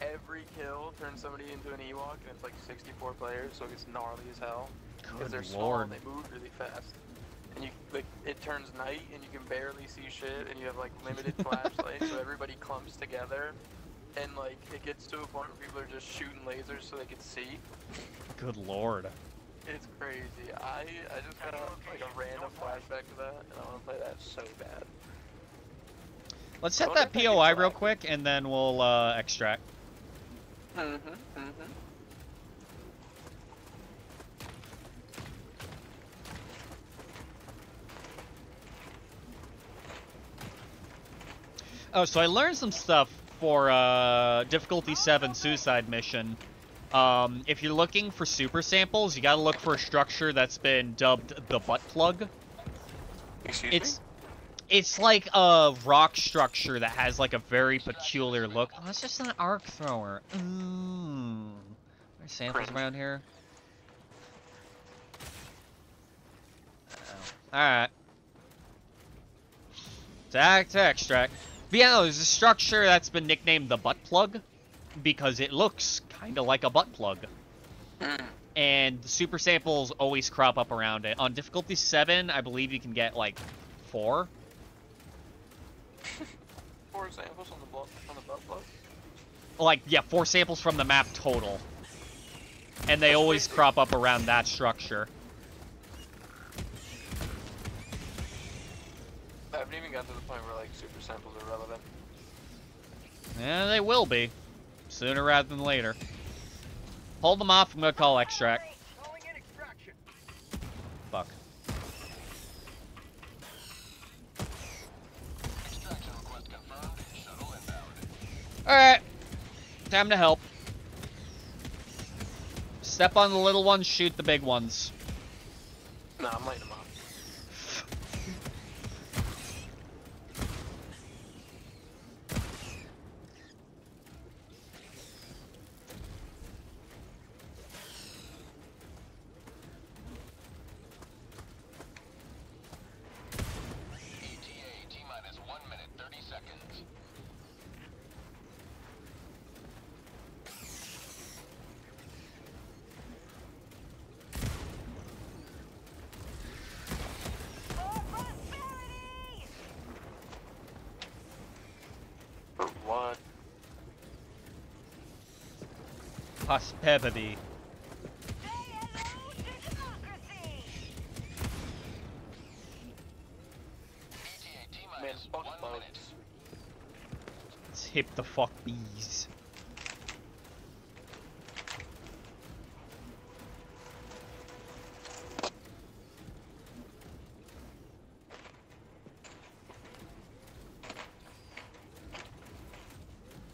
Every kill turns somebody into an Ewok, and it's like 64 players, so it gets gnarly as hell. Because Good they're small lord. and they move really fast. And you like it turns night and you can barely see shit and you have like limited flashlights so everybody clumps together and like it gets to a point where people are just shooting lasers so they can see. Good lord. It's crazy. I I just got a, like a random flashback to that and I want to play that so bad. Let's I set that if I can POI real quick and then we'll uh, extract. Mm-hmm. Mm-hmm. Oh, so I learned some stuff for uh, difficulty 7 suicide mission. Um, if you're looking for super samples, you gotta look for a structure that's been dubbed the butt plug. Excuse It's it's like a rock structure that has like a very peculiar look. Oh, it's just an arc thrower. There's samples around here. Alright. To, to extract. Yeah, there's a structure that's been nicknamed the butt plug because it looks kind of like a butt plug. Mm. And the super samples always crop up around it. On difficulty 7, I believe you can get like 4. Four samples on the blo- on the butt plug. like yeah, four samples from the map total. And they That's always crazy. crop up around that structure. I haven't even gotten to the point where like super samples are relevant. Yeah, they will be. Sooner rather than later. Hold them off, I'm gonna call extract. Fuck. Extraction request confirmed. Shuttle inbound. Alright. Time to help. Step on the little ones, shoot the big ones. Nah, I'm lighting them up. ETA T minus one minute thirty seconds. For what? Prosperity. ETA T Man, minus fuck one minute. bugs. Tip the fuck bees.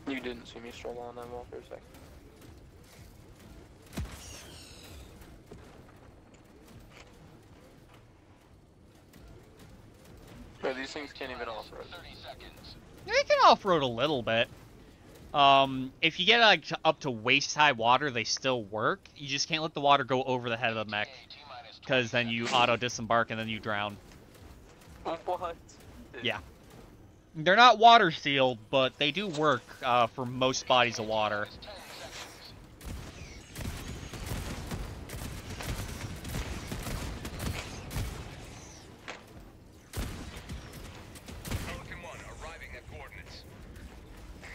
You didn't see me struggle on that wall for a second. Bro, can't even off-road. Thirty. Yeah, you can off-road a little bit. Um, if you get like to- up to waist-high water, they still work. You just can't let the water go over the head of the mech, ETA T minus because then you auto-disembark and then you drown. What? Yeah. They're not water sealed, but they do work uh, for most bodies of water. ten seconds. Pelican 1 arriving at coordinates.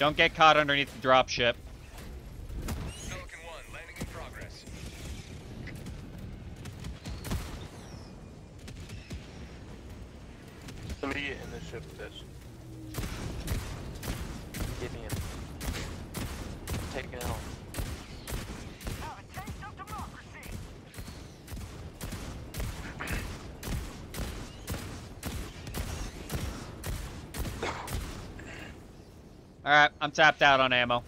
Don't get caught underneath the dropship. Pelican 1 landing in progress. Somebody get in the ship, bitch. Get me in. Take it out. Alright, I'm tapped out on ammo.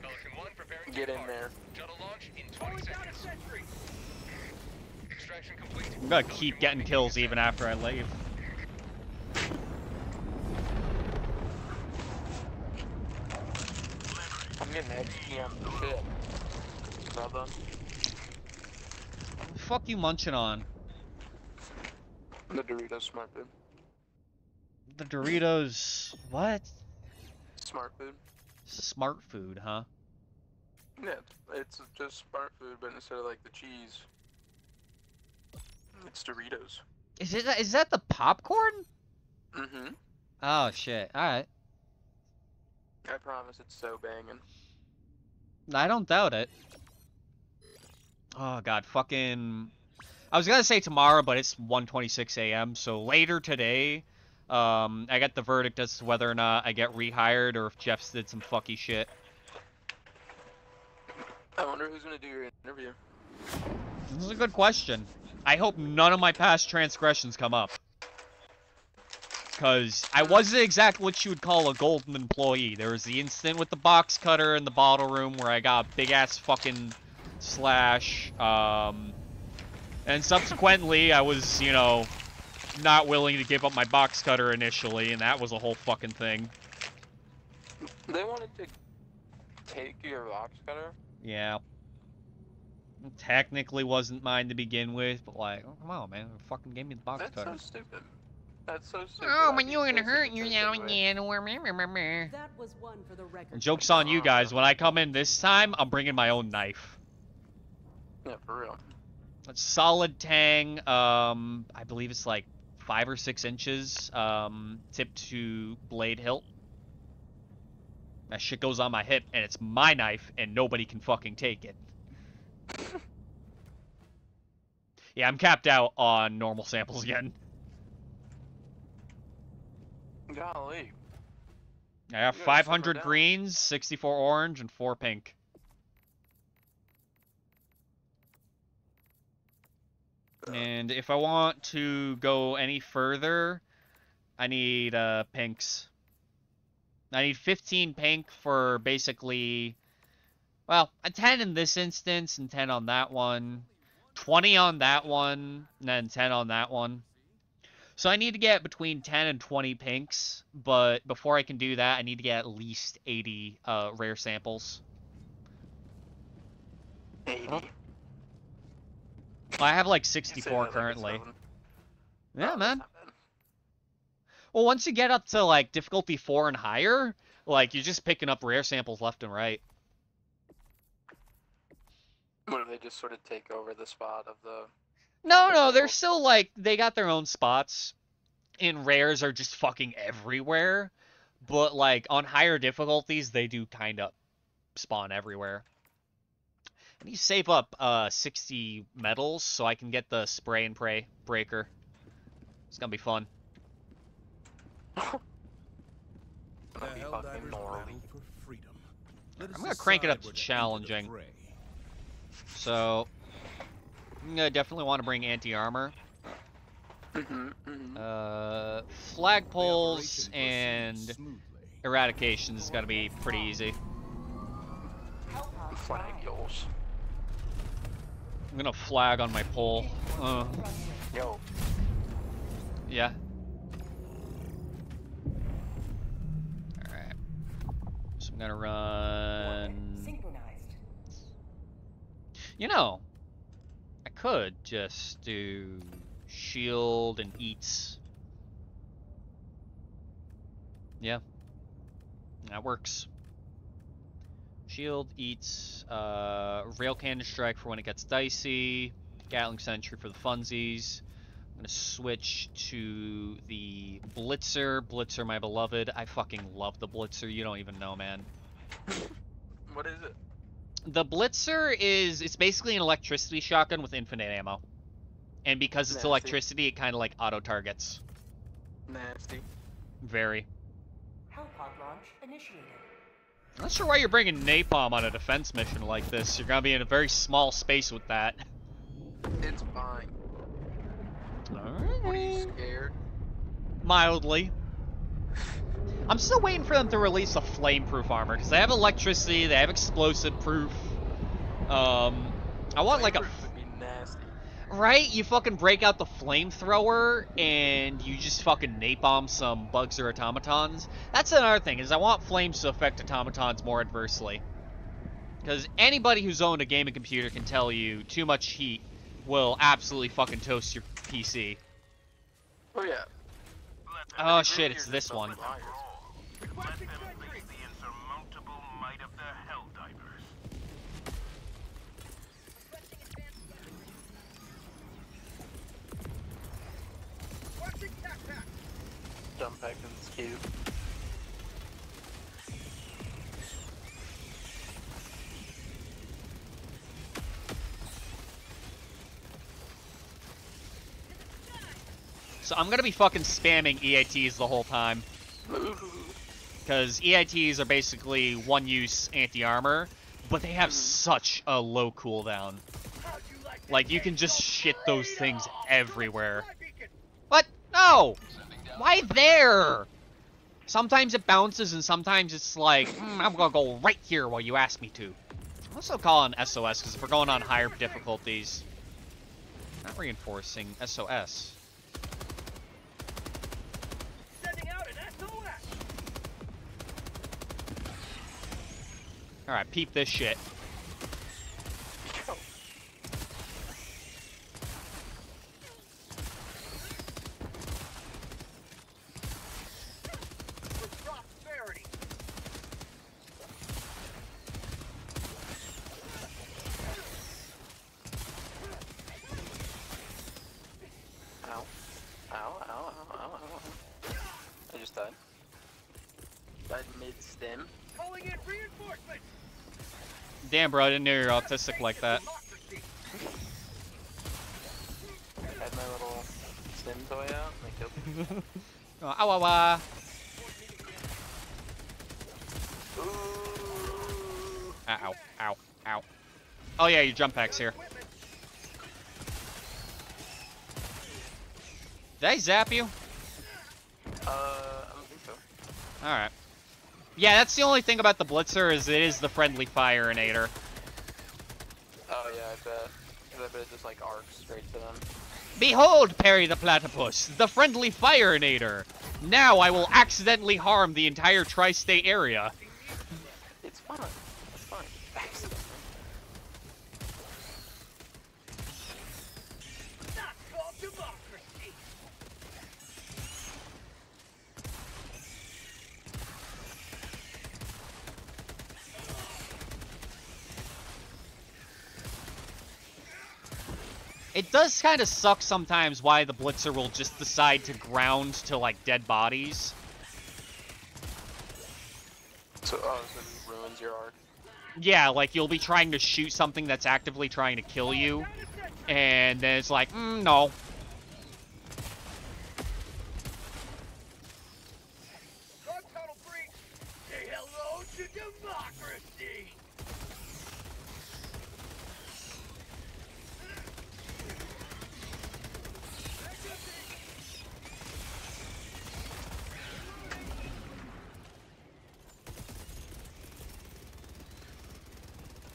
Pelican 1 preparing Get in there. Shuttle launch in 20 seconds. Extraction complete. I'm gonna keep getting kills even after I leave. I'm getting XP on the shit. Brother. The fuck you munching on? The Doritos Smart Food. The Doritos. What? Smart Food. Huh? Yeah, it's, just Smart Food, but instead of like the cheese, it's Doritos. Is it? Is that the popcorn? Mm-hmm. Oh shit! All right, I promise it's so banging. I don't doubt it. Oh god, fucking. I was gonna say tomorrow, but it's 1:26 a.m. So later today, um, I got the verdict as to whether or not I get rehired or if Jeff's did some fucky shit. I wonder who's gonna do your interview. This is a good question. I hope none of my past transgressions come up. Because I wasn't exactly what you would call a golden employee. There was the incident with the box cutter in the bottle room where I got a big ass fucking slash. Um, and subsequently, I was, you know, not willing to give up my box cutter initially, and that was a whole fucking thing. They wanted to take your box cutter. Yeah. Technically wasn't mine to begin with, but like, oh, come on, man. Fucking gave me the box That's cutter. so stupid. That's so stupid. Oh, I'd when you're gonna hurt, they you're took now it away. again. That was one for the record. Joke's on you guys. When I come in this time, I'm bringing my own knife. Yeah, for real. It's solid tang. Um, I believe it's like five or six inches. Um, tip to blade hilt. That shit goes on my hip, and it's my knife, and nobody can fucking take it. yeah, I'm capped out on normal samples again. Golly. I have You 500 greens, 64 orange, and 4 pink. And if I want to go any further, I need uh, pinks. I need 15 pink for basically, well, a 10 in this instance and 10 on that one. 20 on that one, and then 10 on that one. So I need to get between 10 and 20 pinks, but before I can do that, I need to get at least 80 uh, rare samples. 80. I have like 64 that like it's currently. Yeah, Oh, man. Well, once you get up to like difficulty 4 and higher, like you're just picking up rare samples left and right. What if they just sort of take over the spot of the? No, no, they're still like they got their own spots. And rares are just fucking everywhere. But like on higher difficulties, they do kind of spawn everywhere. I need to save up uh 60 medals so I can get the spray and pray breaker. It's gonna be fun. The That'd be fucking Helldivers gnarly. battle for freedom. I'm gonna crank it up to where enter the challenging. So I'm gonna definitely want to bring anti-armor. Mhm, mhm. Uh, flagpoles and proceeds eradication is gonna be pretty easy. Flag yours. I'm gonna flag on my pole. Uh, Yo, yeah. Alright. So I'm gonna run. You know, I could just do shield and EATs. Yeah. That works. Shield EATs uh, rail cannon strike for when it gets dicey. Gatling sentry for the funsies. I'm gonna switch to the blitzer. Blitzer, my beloved. I fucking love the blitzer. You don't even know, man. what is it? The Blitzer is it's basically an electricity shotgun with infinite ammo. And because it's Nasty. electricity, it kind of like auto targets. Nasty. Very. Hellpod launch initiated. I'm not sure why you're bringing napalm on a defense mission like this. You're gonna be in a very small space with that. It's fine. What are you scared? Mildly. I'm still waiting for them to release a flameproof armor because they have electricity, they have explosive proof. Um, I want like a Flameproof would be nasty. Right. You fucking break out the flamethrower and you just fucking napalm some bugs or automatons. That's another thing is I want flames to affect automatons more adversely. Because anybody who's owned a gaming computer can tell you too much heat will absolutely fucking toast your PC. Oh yeah. Oh shit, it's this one. Jump back in this cube. So I'm gonna be fucking spamming EATs the whole time. Because EATs are basically one-use anti-armor, but they have mm-hmm. such a low cooldown. Like, you can just shit those things everywhere. What? No! Why there? Sometimes it bounces and sometimes it's like, "Hmm, I'm gonna go right here while you ask me to. I'm also calling SOS because if we're going on higher difficulties, not reinforcing SOS. Sending out an SOS. Alright, peep this shit. For prosperity. Ow. Ow, ow, ow, ow, ow, ow. I just died. Died mid-stim. Calling in reinforcements. Damn, bro, I didn't know you're autistic like that. Had my little stim toy out and I killed him. Oh, ow, ow, ow. Ooh. Ow, ow, ow. Oh yeah, your jump pack's here. Did I zap you? Uh, I don't think so. Alright. Yeah, that's the only thing about the Blitzer is it is the friendly fireinator. Oh yeah, I bet. I bet it just like arcs straight to them. Behold, Perry the Platypus, the friendly fire fireinator. Now I will accidentally harm the entire tri-state area. It does kind of suck sometimes why the Blitzer will just decide to ground to like dead bodies. So, oh, so it ruins your arc. Yeah, like you'll be trying to shoot something that's actively trying to kill you, and then it's like, mm, no. Drug tunnel breach. Say hello to democracy.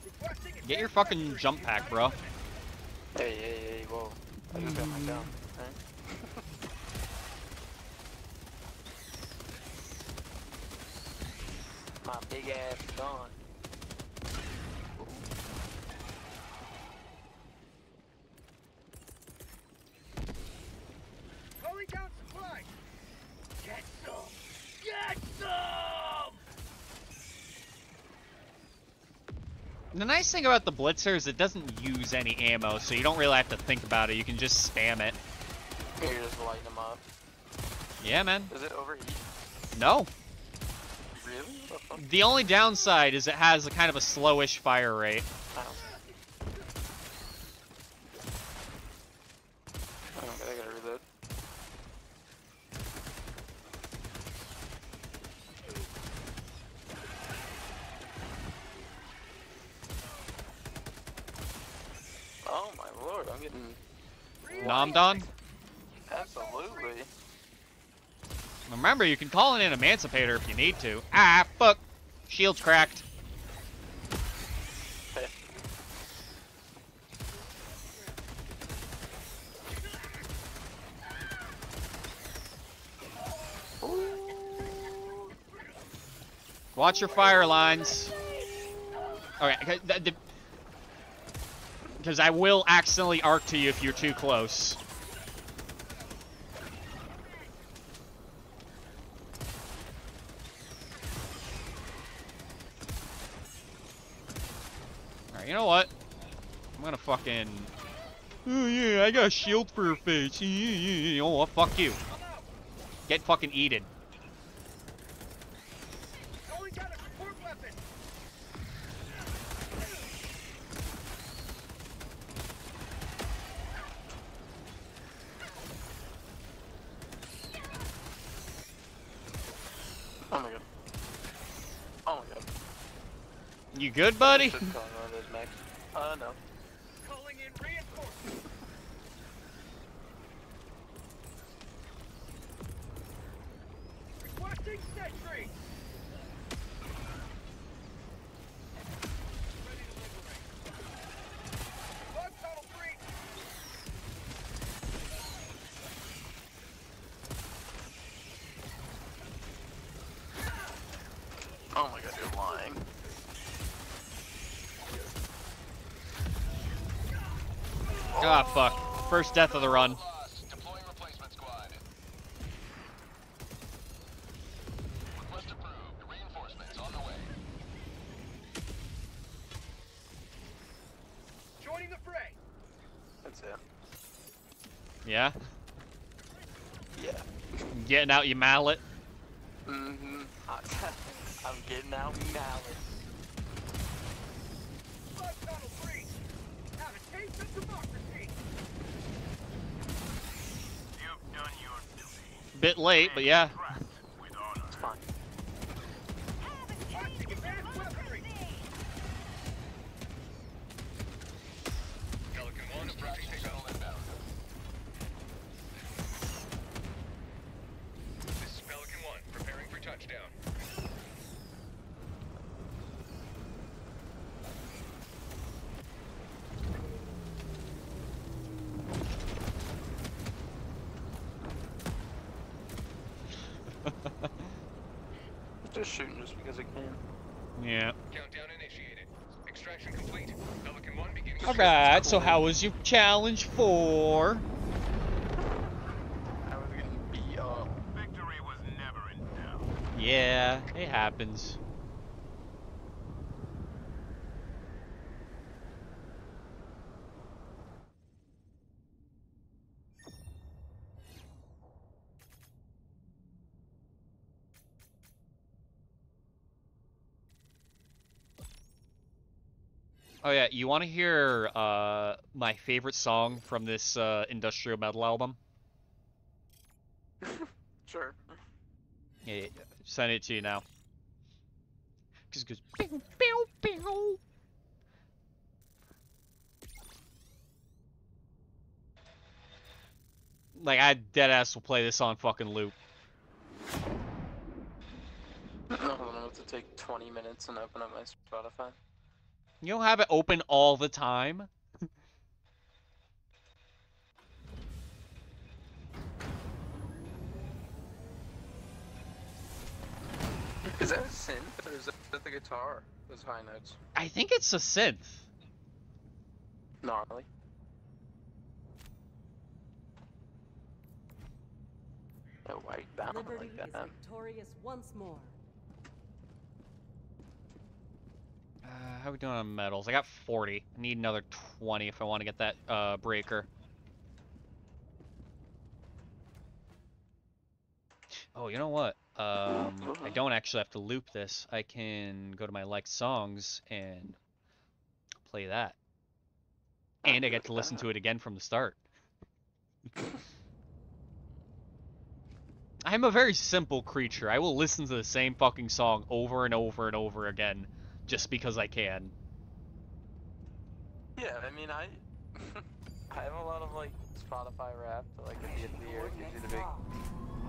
Requesting Get your fucking jump pack, bro. Hey, hey, hey, whoa. I just got my gun. My big ass gun. Calling down supplies. Get some. Get some. The nice thing about the Blitzer is it doesn't use any ammo, so you don't really have to think about it. You can just spam it. Here, just lighting them up. Yeah, man. Does it overheat? No. Really? The? The only downside is it has a kind of a slowish fire rate. Ow. Oh, I gotta reload. Oh my lord, I'm Nomdon? absolutely. Remember, you can call in an emancipator if you need to. Ah, fuck. Shield's cracked. Watch your fire lines. Okay, because I will accidentally arc to you if you're too close. Alright, you know what? I'm gonna fucking... Oh yeah, I got a shield for your face. Oh, fuck you. Get fucking eaten. Going down a support weapon. Oh my god. Oh my god. You good, buddy? Ah, fuck. First death of the run. Lost. Deploying replacement squad. Request approved. Reinforcements on the way. Joining the fray. That's it. Yeah? Yeah. Getting out your mallet. Mm-hmm. I'm getting out mallet. Bug tunnel three. Have a taste of democracy. You've done your duty. Bit late, but yeah. Trapped with honor. It's fine. Requesting advanced weaponry. Pelican 1 approaching shuttle inbound. This is Pelican 1, preparing for touchdown. Just shooting just because I can. Yeah. Countdown initiated. Extraction complete. Pelican 1 beginning. Alright, so how was your challenge for? I was getting beat up. Victory was never in doubt. Yeah, it happens. Oh yeah, you want to hear uh, my favorite song from this uh, industrial metal album? Sure. Yeah, send it to you now. Cause it goes pew, pew, pew. Like I dead ass will play this on fucking loop. No, I'm about to take 20 minutes and open up my Spotify. You don't have it open all the time. Or is that the guitar? Those high notes. I think it's a synth. Gnarly. A white bound Liberty like is victorious once more. Uh, how we doing on medals? I got 40. I need another 20 if I want to get that uh, breaker. Oh, you know what? Um, I don't actually have to loop this. I can go to my liked songs and play that. And I get to listen to it again from the start. I'm a very simple creature. I will listen to the same fucking song over and over and over again just because I can. Yeah, I mean, I I have a lot of like Spotify Wrapped, to like at the end of the year, it gives you the big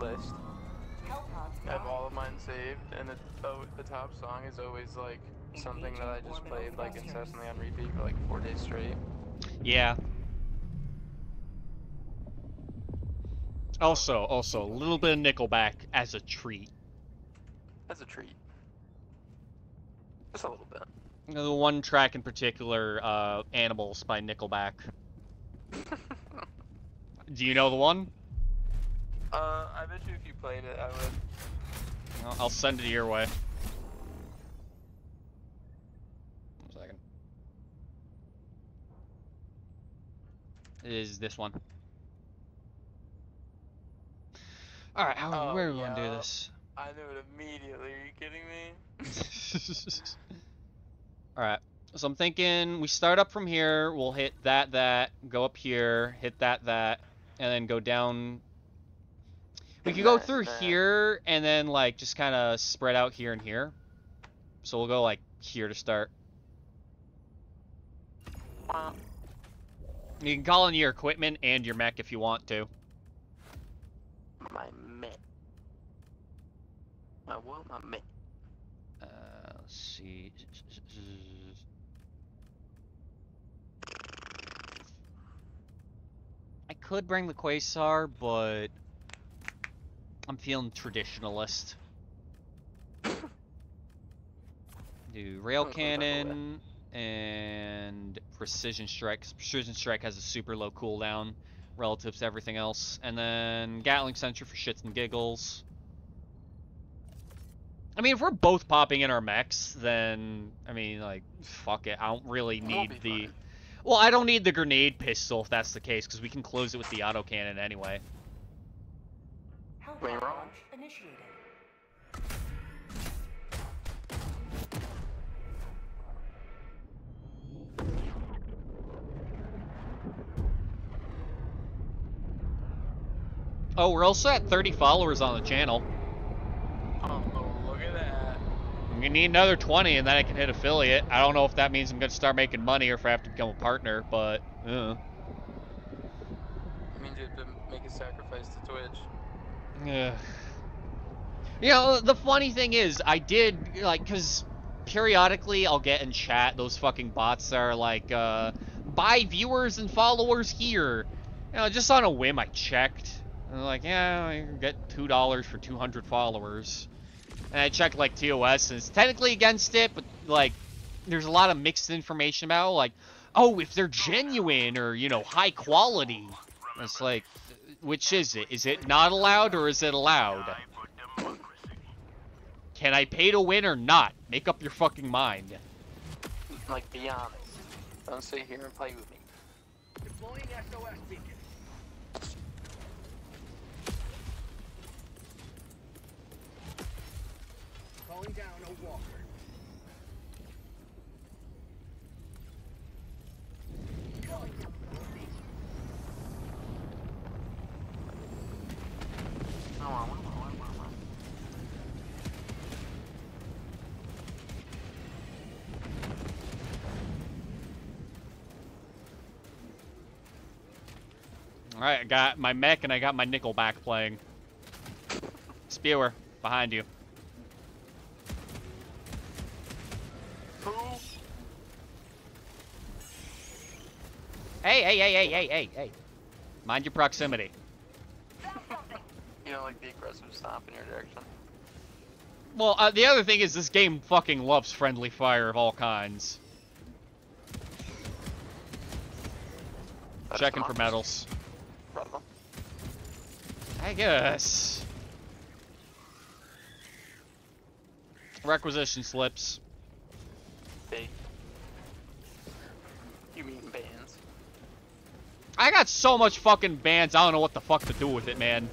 list. The oh, the top song is always like something that I just played like incessantly on repeat for like four days straight. Yeah. Also, also, a little bit of Nickelback as a treat. As a treat. Just a little bit. The one track in particular, uh, Animals by Nickelback. Do you know the one? Uh, I bet you if you played it, I would. I'll- I'll send it your way. One second. It is this one. Alright, how Oh, where do we want to do this? I knew it immediately. Are you kidding me? Alright, so I'm thinking we start up from here, we'll hit that, that, go up here, hit that, that, and then go down. We could go through here and then like just kind of spread out here and here. So we'll go like here to start. You can call in your equipment and your mech if you want to. My mech. My what? My mech. Uh, let's see. I could bring the Quasar, but I'm feeling traditionalist. Do rail Sounds like a way. cannon and precision strike. Precision strike has a super low cooldown relative to everything else, and then Gatling sentry for shits and giggles. I mean, if we're both popping in our mechs, then I mean, like, fuck it. I don't really need the. fine. Well, I don't need the grenade pistol if that's the case, because we can close it with the autocannon anyway. Wait, wrong. initiated. Oh, we're also at 30 followers on the channel. Oh, look at that. I'm gonna need another 20, and then I can hit affiliate. I don't know if that means I'm gonna start making money or if I have to become a partner, but uh. It means you have to make a sacrifice to Twitch. Ugh. You know, the funny thing is, I did, like, because periodically I'll get in chat those fucking bots that are like, uh, buy viewers and followers here. You know, just on a whim, I checked. And like, yeah, I can get $2 for 200 followers. And I checked, like, TOS, and it's technically against it, but, like, there's a lot of mixed information about, like, oh, if they're genuine or, you know, high quality. It's like, which is it? Is it not allowed or is it allowed? Die for democracy. Can I pay to win or not? Make up your fucking mind. Like, be honest. Don't sit here and play with me. Deploying SOS beacon. Calling down a walker. Alright, I got my mech and I got my Nickelback playing. Spewer, behind you. Hey, hey, hey, hey, hey, hey, hey. Mind your proximity. You know, like the aggressive stomp in your direction. Well, uh, the other thing is this game fucking loves friendly fire of all kinds. Checking for medals. I guess. Requisition slips. Big. You mean bands? I got so much fucking bands, I don't know what the fuck to do with it, man.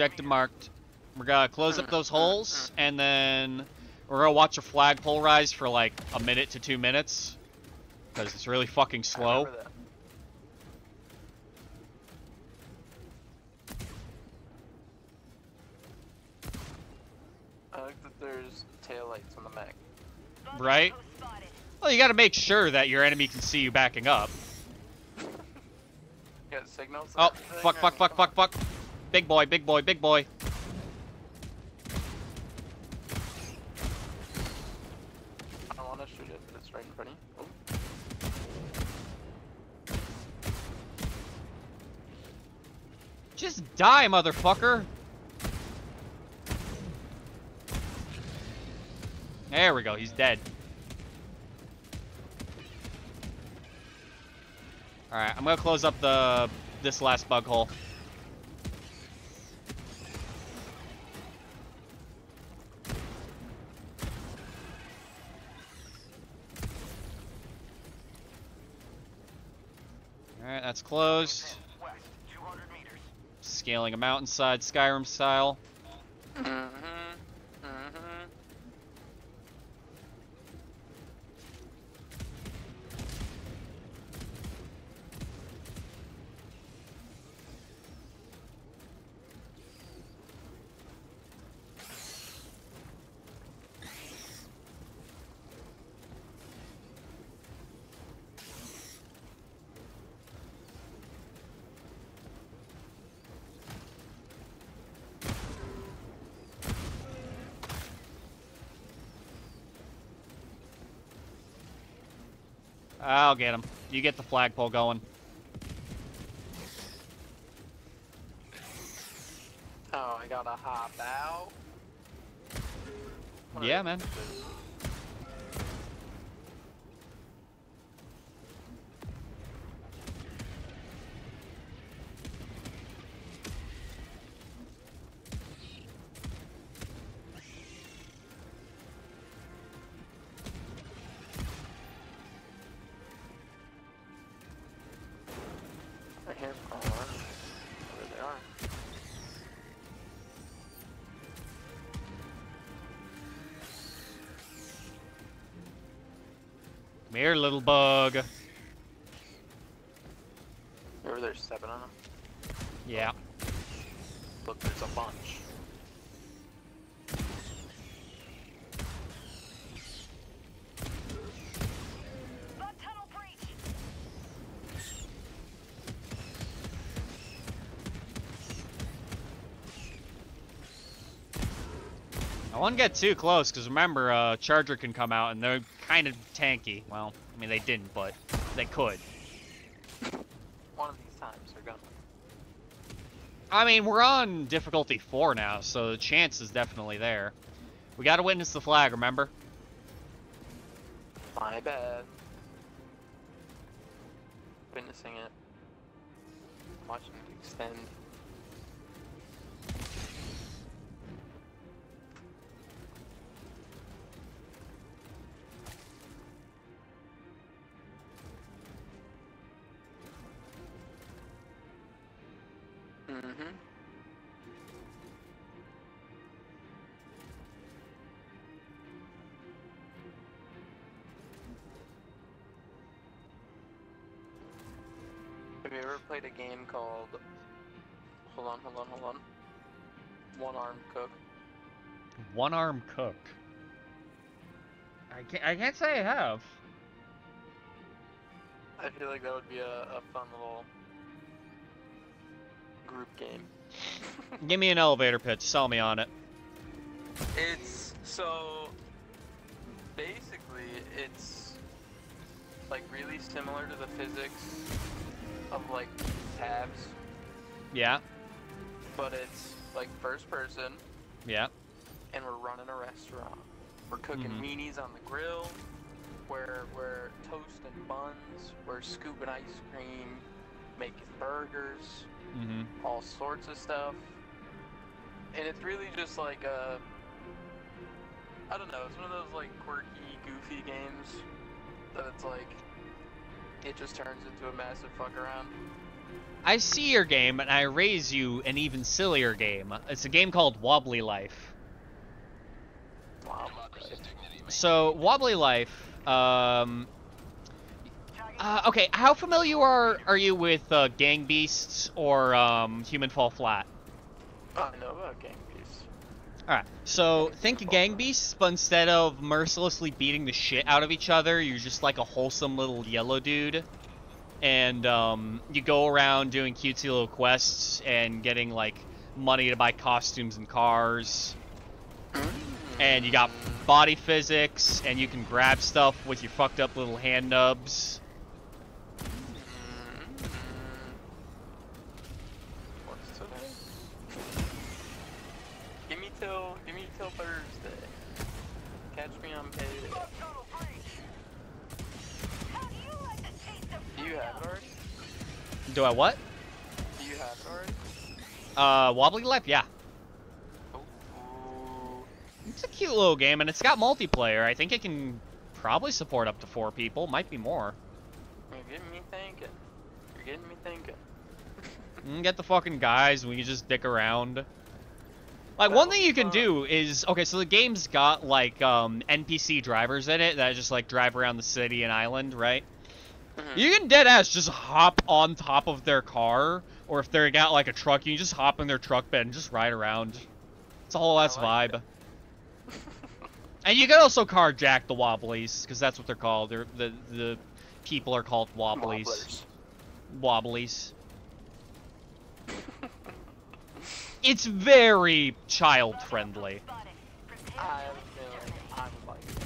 Objective marked. We're gonna close up those holes, and then we're gonna watch a flag polarize for like a minute to two minutes. Because it's really fucking slow. I like that there's taillights on the mech. Right? Well, you gotta make sure that your enemy can see you backing up. got signals? Oh, fuck, fuck, fuck, fuck, fuck. Big boy, big boy, big boy. I don't want to shoot it, but it's right in front of you. Oh. Just die, motherfucker. There we go, he's dead. Alright, I'm gonna close up the this last bug hole. Closed. West, 200 meters. Scaling a mountainside, Skyrim style. Mm-hmm. Mm-hmm. I'll get him. You get the flagpole going. Oh, I gotta hop out. What Yeah, man. this? Little bug. Remember there's seven on them? Yeah. Look, there's a bunch. I won't get too close, because remember, uh, Charger can come out, and they're kind of tanky. Well, I mean, they didn't, but they could. One of these times they're gonna. I mean, we're on difficulty 4 now, so the chance is definitely there. We gotta witness the flag, remember? My bad. Witnessing it. Watching it extend. Ever played a game called Hold on, hold on, hold on. One Arm Cook? One arm cook. I can't, I can't say I have. I feel like that would be a, a fun little group game. Give me an elevator pitch, sell me on it. It's so basically it's like really similar to the physics of like tabs, Yeah, but it's like first person yeah. and we're running a restaurant. We're cooking Mhm. weenies on the grill. We're we're toasting buns. We're scooping ice cream, making burgers, Mm-hmm. all sorts of stuff. And it's really just like a I don't know, it's one of those like quirky, goofy games that it's like it just turns into a massive fuck around. I see your game, and I raise you an even sillier game. It's a game called Wobbly Life. Wow. So, Wobbly Life, um... Uh, okay, how familiar are, are you with uh, Gang Beasts or um, Human Fall Flat? I know about Gang Beasts. Alright, so think gang beasts, but instead of mercilessly beating the shit out of each other, you're just like a wholesome little yellow dude. And um, you go around doing cutesy little quests and getting like money to buy costumes and cars. And you got body physics, and you can grab stuff with your fucked up little hand nubs. Do I what? Do you have it already? Uh, Wobbly Life? Yeah. Ooh. It's a cute little game, and it's got multiplayer. I think it can probably support up to four people. Might be more. You're getting me thinking. You're getting me thinking. You get the fucking guys, and we can just dick around. Like, That one thing you can fun. do is... Okay, so the game's got, like, um, NPC drivers in it that just, like, drive around the city and island, right? Mhm. You can deadass just hop on top of their car, or if they got, like, a truck, you can just hop in their truck bed and just ride around. It's a whole ass like vibe. And you can also carjack the Wobblies, because that's what they're called. They're, the, the people are called Wobblies. Wobblers. Wobblies. it's very child friendly. I have a feeling I would like it.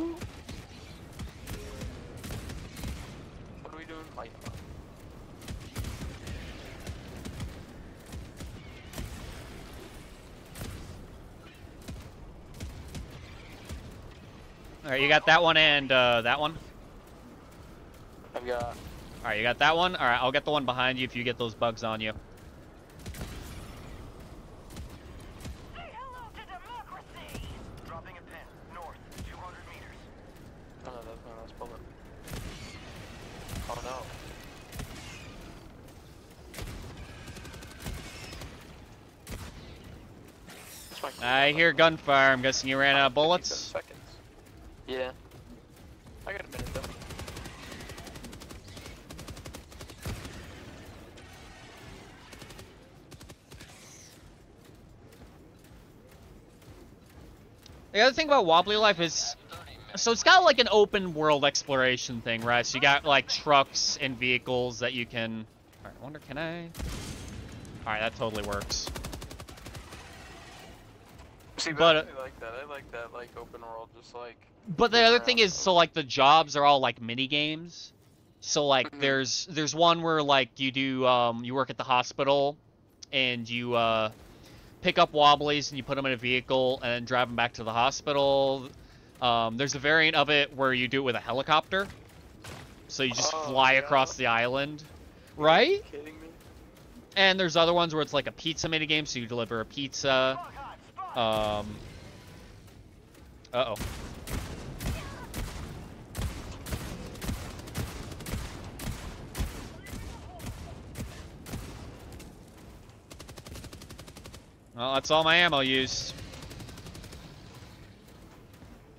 Ooh. What are we doing? Light up. Alright, you got that one and uh, that one? I've got. Alright, you got that one? Alright, I'll get the one behind you if you get those bugs on you. Dropping a pin. North, 200 meters. Oh no, that's my last bullet. Oh no. That's my I hear gunfire. I'm guessing you ran out of bullets? Seconds. Yeah. I got a minute though. The other thing about Wobbly Life is, so it's got like an open world exploration thing, right? So you got like trucks and vehicles that you can. Alright, I wonder, can I? Alright, that totally works. See, But, but, uh, I like that. I like that, like open world, just like. But the other thing is, so like the jobs are all like mini games. So like Mhm. there's there's one where like you do um you work at the hospital, and you uh pick up wobblies and you put them in a vehicle and then drive them back to the hospital. Um, there's a variant of it where you do it with a helicopter. So you just Oh, fly yeah. across the island, right? Kidding me? And there's other ones where it's like a pizza mini game, so you deliver a pizza. Um. Uh oh. Well, that's all my ammo used.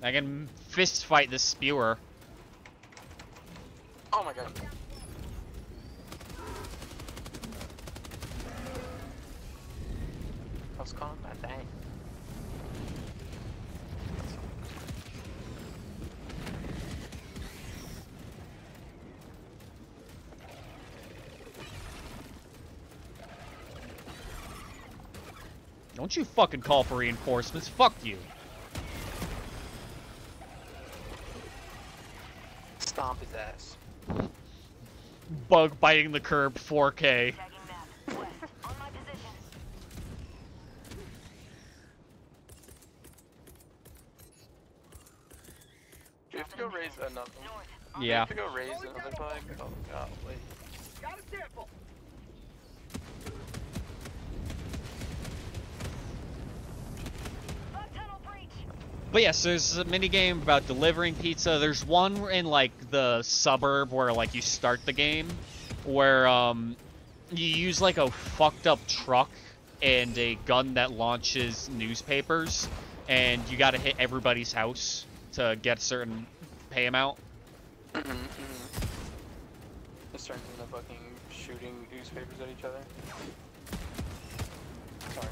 I can fist fight this spewer. Oh my god. Don't you fucking call for reinforcements. Fuck you. Stomp his ass. Bug biting the curb 4K. Do you have to go raise another? Do you Yeah. have to go raise another bug? Oh god, wait. Got a sample. But yes, there's a mini game about delivering pizza. There's one in like the suburb where like you start the game, where um you use like a fucked up truck and a gun that launches newspapers, and you got to hit everybody's house to get a certain pay amount. Mm-hmm. This turns into fucking shooting newspapers at each other. Sorry.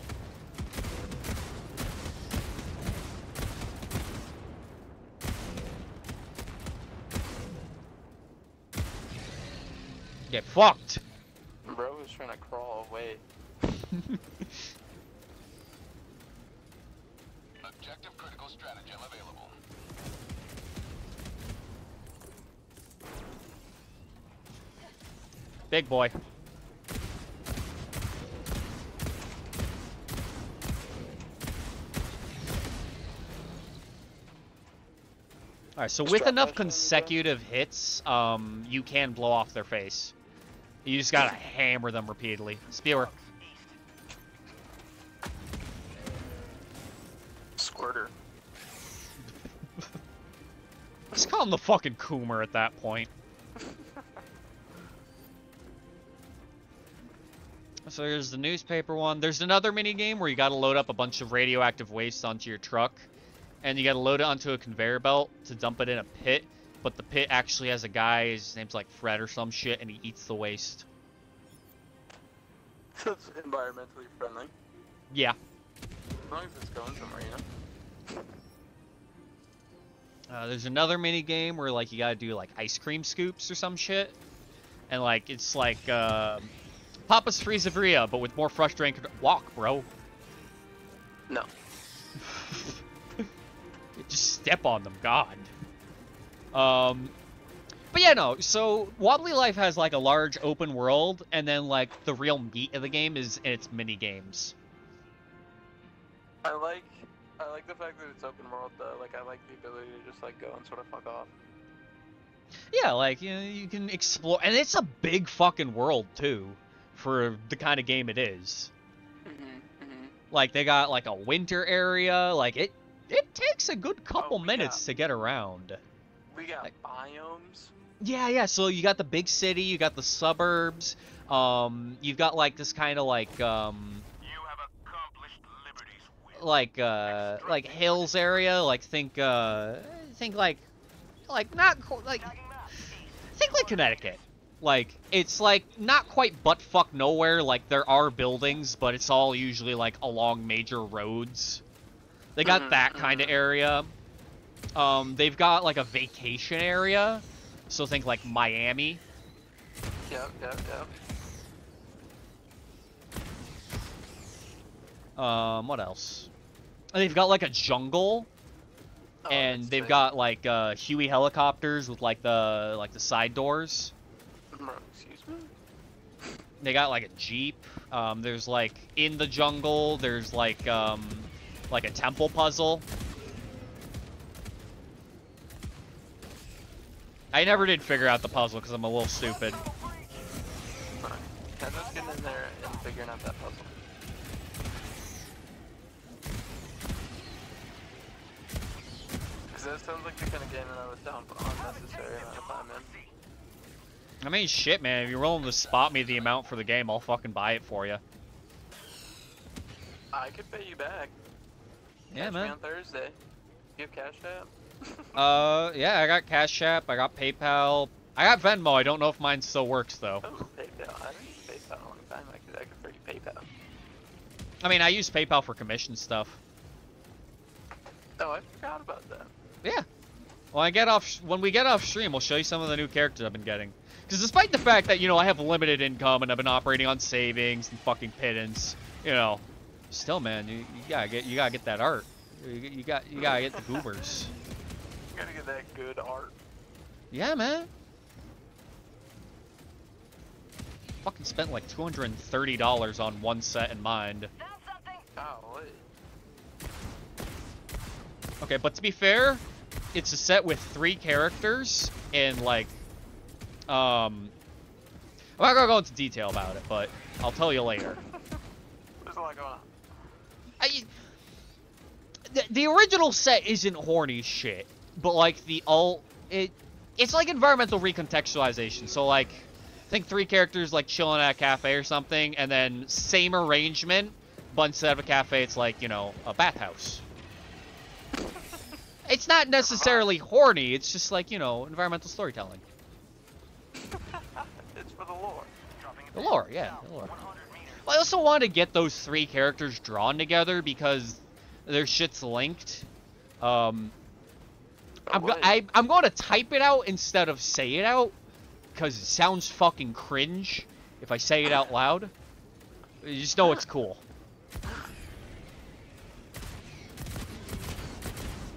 Get fucked. Bro was trying to crawl away. Objective critical stratagem available. Big boy. Alright, so with enough that shit on the ground. consecutive hits, um, you can blow off their face. You just gotta hammer them repeatedly. Spewer. Squirter. Just call him the fucking Coomer at that point. So there's the newspaper one. There's another mini game where you gotta load up a bunch of radioactive waste onto your truck, and you gotta load it onto a conveyor belt to dump it in a pit. But the pit actually has a guy. His name's like Fred or some shit, and he eats the waste. So it's environmentally friendly. Yeah. As long as it's going somewhere, you know? Uh, there's another mini game where like you gotta do like ice cream scoops or some shit, and like it's like uh, Papa's Freezeria, but with more frustrating. Walk, bro. No. Just step on them, God. Um, but yeah, no. So Wobbly Life has like a large open world, and then like the real meat of the game is in its mini games. I like I like the fact that it's open world though. Like I like the ability to just like go and sort of fuck off. Yeah, like you know, you can explore, and it's a big fucking world too, for the kind of game it is. Mm-hmm. Mm-hmm. Like they got like a winter area. Like it, it takes a good couple Oh, minutes got- to get around. We got Like- biomes. Yeah, yeah. So you got the big city, you got the suburbs. Um, you've got like this kind of like um, You have accomplished Liberty's will. like uh, like hills area. Like think uh, think like like not like think like Connecticut. Like it's like not quite butt fuck nowhere. Like there are buildings, but it's all usually like along major roads. They got Mhm, that kind of mhm. area. Um, they've got like a vacation area, so think like Miami. Yep, yep, yep. Um, what else? And they've got like a jungle, Oh, and they've got like uh, Huey helicopters with like the like the side doors. Excuse me. They got like a jeep. Um, there's like in the jungle. There's like um, like a temple puzzle. I never did figure out the puzzle because I'm a little stupid. Alright. I'm getting in there and figuring out that puzzle. Cause that sounds like the kind of game that I would dump unnecessary amount of time in. I mean, shit, man. If you're willing to spot me the amount for the game, I'll fucking buy it for you. I could pay you back. Yeah, Catch Me man. on Thursday. You have Cash App? Uh, yeah, I got Cash App, I got PayPal, I got Venmo. I don't know if mine still works though. Oh, PayPal. I didn't use PayPal in a long time. I could, I could free PayPal. I mean, I use PayPal for commission stuff. Oh, I forgot about that. Yeah. Well, I get off when we get off stream, we'll show you some of the new characters I've been getting. Because despite the fact that you know I have limited income and I've been operating on savings and fucking pittance, you know, still, man, you, you gotta get you gotta get that art. You, you got you gotta get the goobers. Gotta get that good art. Yeah, man. Fucking spent like two hundred and thirty dollars on one set in mind. Golly. Okay, but to be fair, it's a set with three characters and like, um, I'm not gonna go into detail about it, but I'll tell you later. There's a lot going on. I, the, the original set isn't horny shit, but like the alt, it, it's like environmental recontextualization. So like, I think three characters like chilling at a cafe or something, and then same arrangement, but instead of a cafe, it's like you know a bathhouse. It's not necessarily horny. It's just like you know environmental storytelling. it's for the lore. The lore, yeah, the lore. Well, I also wanted to get those three characters drawn together because their shit's linked. Um, I'm, go- I, I'm going to type it out instead of say it out because it sounds fucking cringe if I say it out loud. You just know it's cool.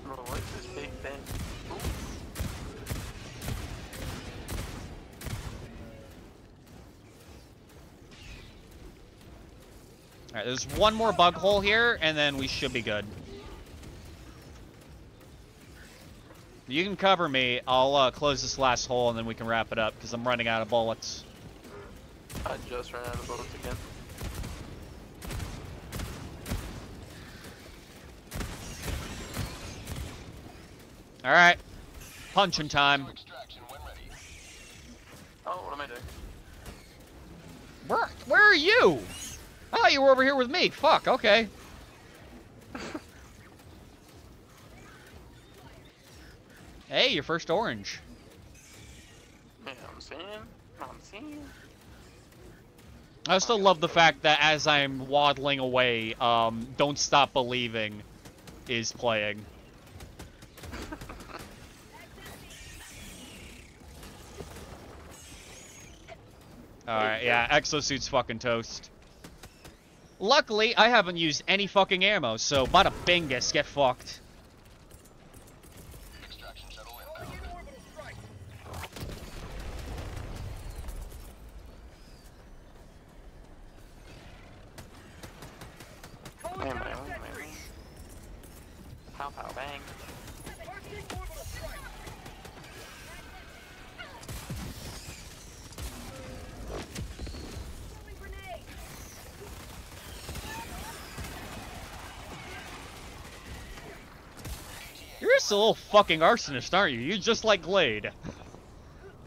Bro, what is this big thing? Ooh. Alright, there's one more bug hole here, and then we should be good. You can cover me. I'll uh, close this last hole, and then we can wrap it up, because I'm running out of bullets. I just ran out of bullets again. Alright. Punching time. Extraction when ready. Oh, what am I doing? Where, where are you? I thought you were over here with me. Fuck, okay. hey, your first orange. I'm seeing. I'm seeing. I still love the fact that as I'm waddling away, um, Don't Stop Believing is playing. Alright, yeah, Exosuit's fucking toast. Luckily, I haven't used any fucking ammo, so bada bingus, get fucked. Man, man, man, man. Pow, pow, bang. You're just a little fucking arsonist, aren't you? You're just like Glade.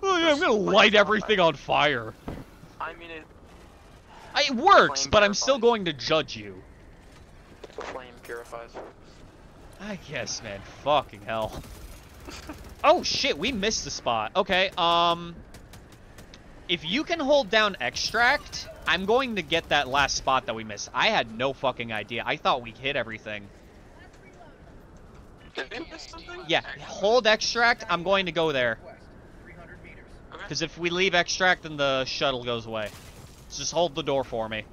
Oh yeah, I'm gonna light everything on fire. I mean, it, It works, but I'm still going to judge you. The flame purifies. I guess, man. Fucking hell. oh shit, we missed the spot. Okay, um... If you can hold down extract, I'm going to get that last spot that we missed. I had no fucking idea. I thought we hit everything. Did we miss something? Yeah, hold extract, I'm going to go there. West, 300 meters. Okay. Because if we leave extract, then the shuttle goes away. So just hold the door for me.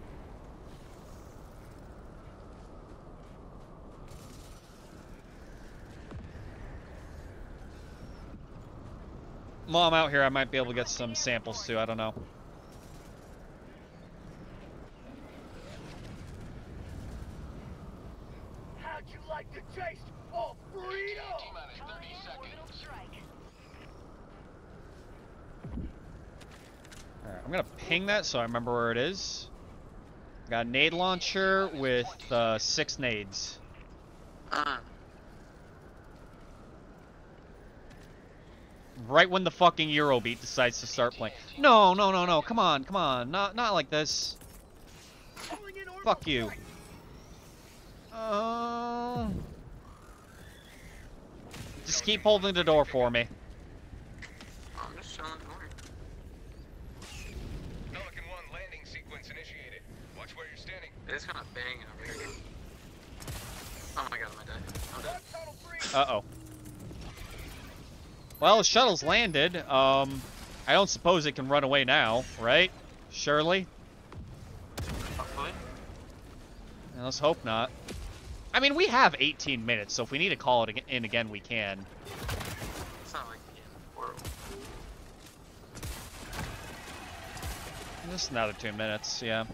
While I'm out here, I might be able to get some samples too. I don't know. How'd you like the taste of freedom? T-minus 30 seconds. Alright, I'm gonna ping that so I remember where it is. Got a nade launcher with uh, six nades. Mm. Right when the fucking Eurobeat decides to start playing. No, no, no, no. Come on, come on. Not, not like this. Calling in orbital Fuck you. strike. Uh, just keep holding the door for me. I'm just chilling. Don't worry. Pelican 1 landing sequence initiated. Watch where you're standing. It's kind of banging over here. Oh my god, I'm gonna. I'm dead. Tunnel free. Well, the shuttle's landed. Um, I don't suppose it can run away now, right? Surely? Hopefully. Yeah, Let's hope not. I mean, we have 18 minutes, so if we need to call it in again, we can. It's not like the end of the world. Just another two minutes, yeah.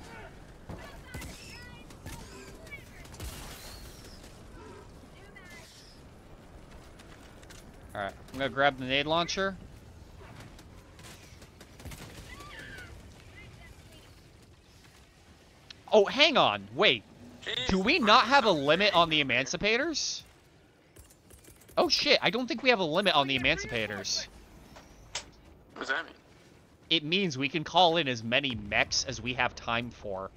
Alright, I'm gonna grab the nade launcher. Oh, hang on, wait. Do we not have a limit on the emancipators? Oh shit, I don't think we have a limit on the emancipators. What does that mean? It means we can call in as many mechs as we have time for.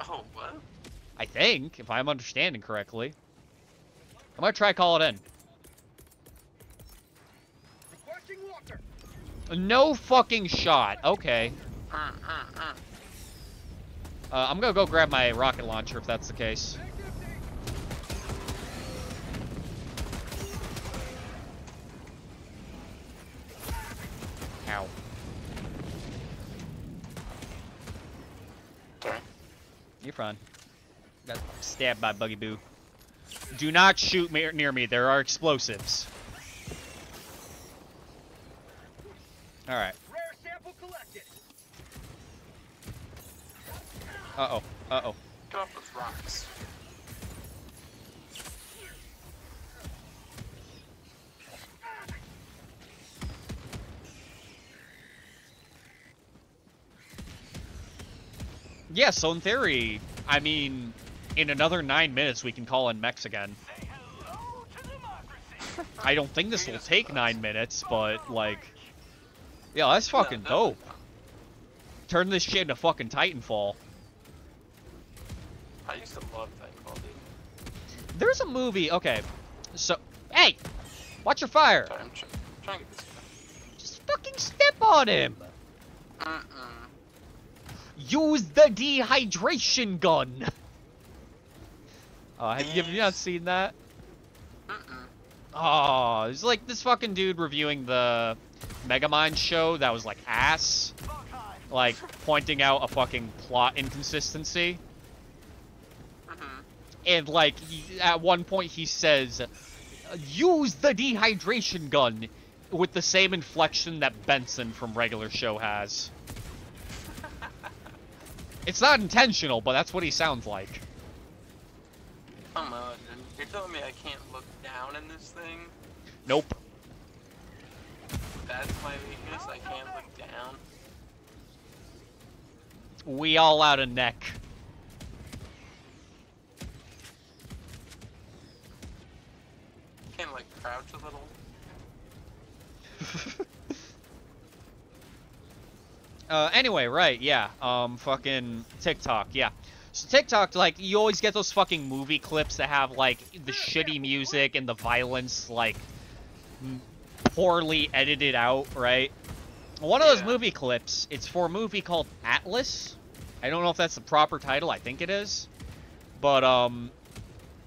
Oh, what? I think, if I'm understanding correctly. I'm gonna try call it in. Requesting walker. No fucking shot. Okay. Uh, I'm gonna go grab my rocket launcher if that's the case. Ow. You're fine. Got stabbed by Buggy Boo. Do not shoot near me. There are explosives. Alright. Rare sample collected. Uh-oh. Uh-oh. Get off those rocks. Yeah, so in theory, I mean, in another nine minutes we can call in mechs again. Say hello to democracy. I don't think this will take nine minutes, but like, yeah, that's fucking no. dope. Turn this shit into fucking Titanfall. I used to love Titanfall, dude. There's a movie. Okay, so hey, watch your fire. Sorry, I'm try- trying to get this guy. Just fucking step on him. Mm-mm. Use the dehydration gun. Uh, have you, you not seen that? Mm-mm. Oh, it's like this fucking dude reviewing the Megamind show that was like ass. Like, pointing out a fucking plot inconsistency. Mhm. And like, he, at one point he says, use the dehydration gun with the same inflection that Benson from regular show has. it's not intentional, but that's what he sounds like. Come on. You're telling me I can't look down in this thing? Nope. That's my weakness. I can't look down. We all out of neck. Can't like crouch a little. Uh, anyway, right, yeah. Um, fucking TikTok, yeah. So TikTok, like, you always get those fucking movie clips that have, like, the shitty music and the violence, like, poorly edited out, right? One of those movie clips, it's for a movie called Atlas. I don't know if that's the proper title, I think it is. But, um,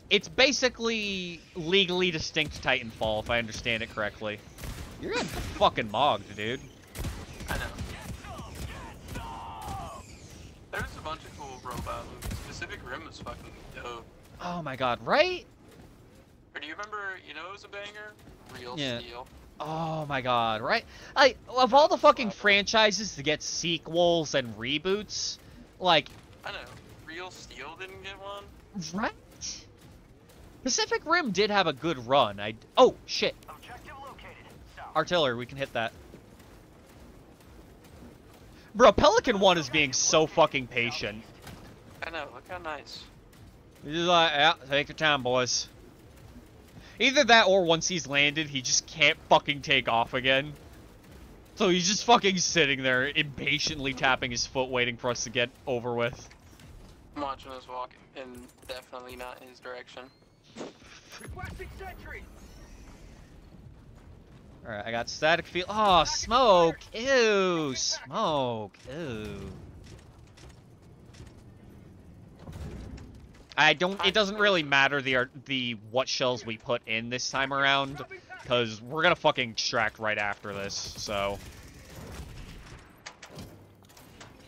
it's basically legally distinct Titanfall, if I understand it correctly. You're getting fucking mogged, dude. I know. There's a bunch of cool robot movies. Pacific Rim was fucking dope. Oh my god, right? Or do you remember, you know it was a banger? Real Yeah. Steel. Oh my god, right? Like, of all the fucking franchises to get sequels and reboots, like, I know. Real Steel didn't get one? right? Pacific Rim did have a good run. I oh shit, Objective located. South. artillery, we can hit that. Bro, Pelican One is being so fucking patient. I know, look how nice. He's just like, yeah, take your time, boys. Either that or once he's landed, he just can't fucking take off again. So he's just fucking sitting there, impatiently tapping his foot, waiting for us to get over with. I'm watching us walk in definitely not in his direction. Requesting sentry. Alright, I got static field. Oh, smoke! Ew! Smoke! Ew. I don't. It doesn't really matter the the what shells we put in this time around, because we're gonna fucking extract right after this. So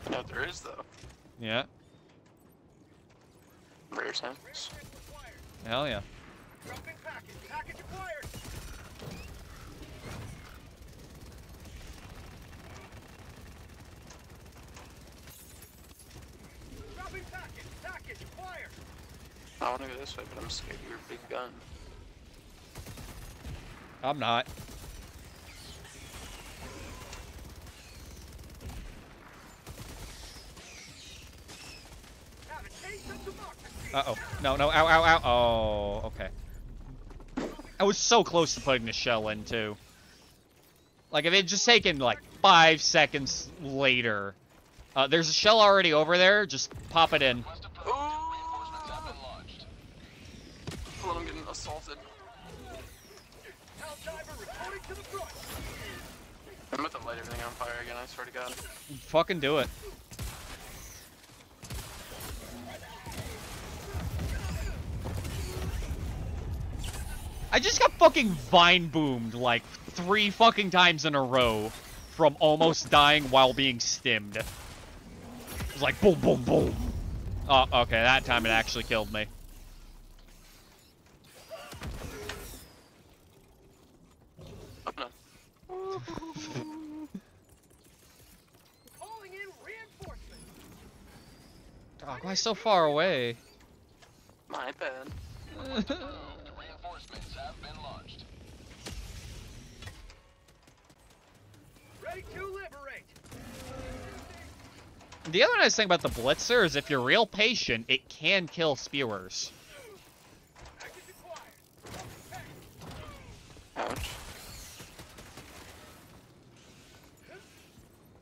No, there is though. yeah, Rare sense. hell yeah. Dropping package. Package acquired. Dropping package. Package acquired. I want to go this way, but I'm scared of your big gun. I'm not. Have a taste of democracy. Uh oh. No, no. Ow, ow, ow. Oh, okay. I was so close to putting the shell in too. Like if it just taken like five seconds later. Uh, there's a shell already over there. Just pop it in. Assaulted. I'm about to light everything on fire again, I swear to god. Fucking do it. I just got fucking vine boomed like three fucking times in a row from almost dying while being stimmed. It was like boom, boom, boom. Oh, okay, that time it actually killed me. Oh no. Calling in reinforcements. Oh, why so far away? My bad. Reinforcements have been launched. Ready to liberate. The other nice thing about the Blitzer is if you're real patient, it can kill spewers. Ouch.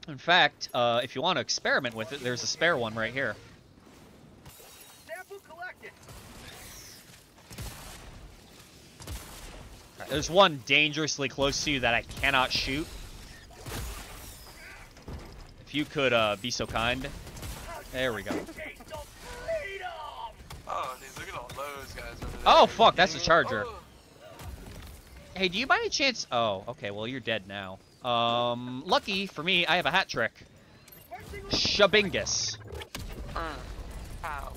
In fact, uh, if you want to experiment with it, there's a spare one right here. Sample There's one dangerously close to you that I cannot shoot. If you could uh, be so kind. There we go. Taste of freedom. Oh, dude, look at all those guys over there. Oh, fuck, that's a charger. Oh, Hey, do you by any chance... Oh, okay, well, you're dead now. Um, lucky for me, I have a hat trick. Shabingus. mm. Ow.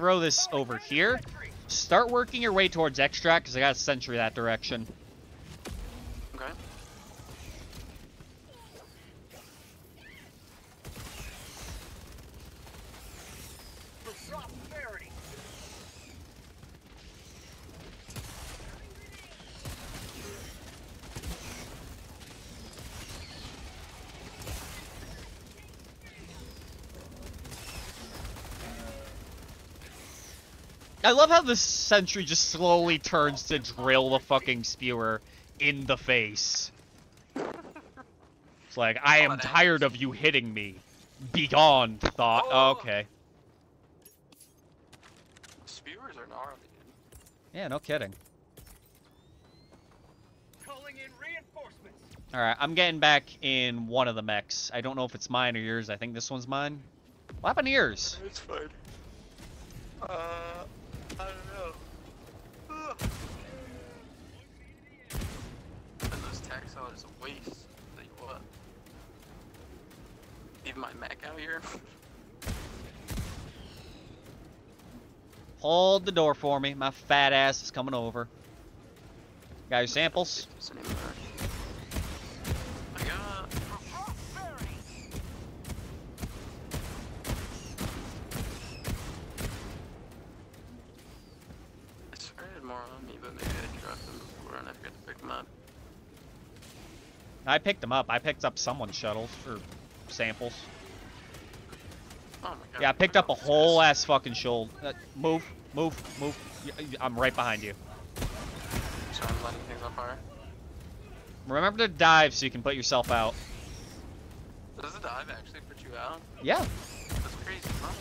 Throw this over here. Start working your way towards extract, because I got a sentry that direction. I love how this sentry just slowly turns to drill the fucking spewer in the face. It's like, I am Oh, tired of you hitting me. Begone, thought. Oh. Okay. Spewers are gnarly, dude. Yeah, no kidding. Calling in reinforcements. Alright, I'm getting back in one of the mechs. I don't know if it's mine or yours. I think this one's mine. What happened to yours? It's fine. Uh, I don't know. Ugh. And those tax dollars a waste. Tell you what. Leave my mech out here. Hold the door for me. My fat ass is coming over. Got your samples? Doesn't even matter. I got. I swear I had more on me, but maybe I dropped them before and I forgot to pick them up. I picked them up. I picked up someone's shuttles or samples. Oh my god. Yeah, I picked up a whole ass fucking shoulder. Uh, move, move, move. I'm right behind you. So I'm lighting things on fire. Remember to dive so you can put yourself out. Does the dive actually put you out? Yeah. That's crazy, huh?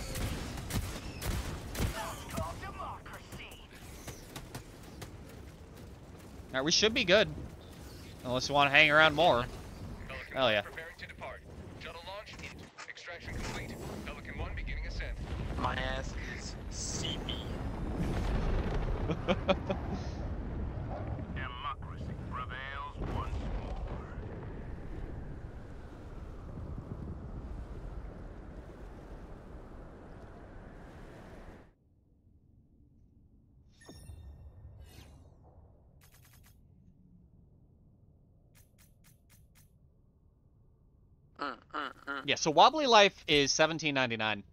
Alright, we should be good. Unless you want to hang around more. Pelican Hell yeah. preparing to depart. Shuttle launch. Extraction complete. Pelican 1 beginning ascent. My ass is CB. Democracy prevails once more. Yeah, so Wobbly Life is seventeen ninety nine.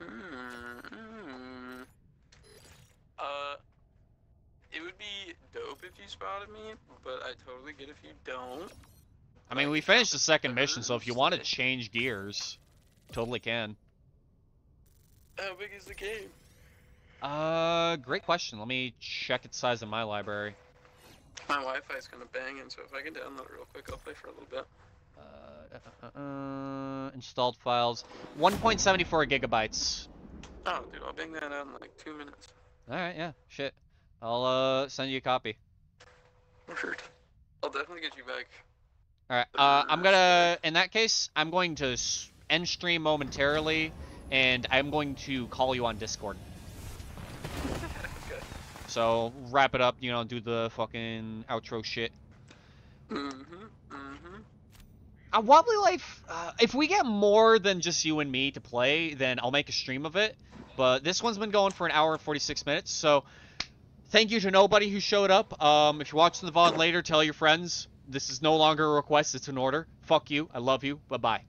Mm, Uh, it would be dope if you spotted me, but I totally get if you don't. I mean, we finished the second mission, so if you want to change gears, totally can. How big is the game? Uh, great question. Let me check its size in my library. My Wi-Fi is gonna bang, banging, so if I can download it real quick, I'll play for a little bit. Uh, installed files, 1.74 gigabytes. Oh, dude, I'll bang that out in like two minutes. All right, yeah, shit. I'll uh send you a copy. Word. I'll definitely get you back. All right. Uh, I'm gonna. In that case, I'm going to end stream momentarily, and I'm going to call you on Discord. okay. So wrap it up. You know, do the fucking outro shit. Mm-hmm. Uh, Wobbly Life. Uh, if we get more than just you and me to play, then I'll make a stream of it. But this one's been going for an hour and 46 minutes, so thank you to nobody who showed up. Um, if you're watching the VOD later, tell your friends. This is no longer a request, it's an order. Fuck you. I love you. Bye bye.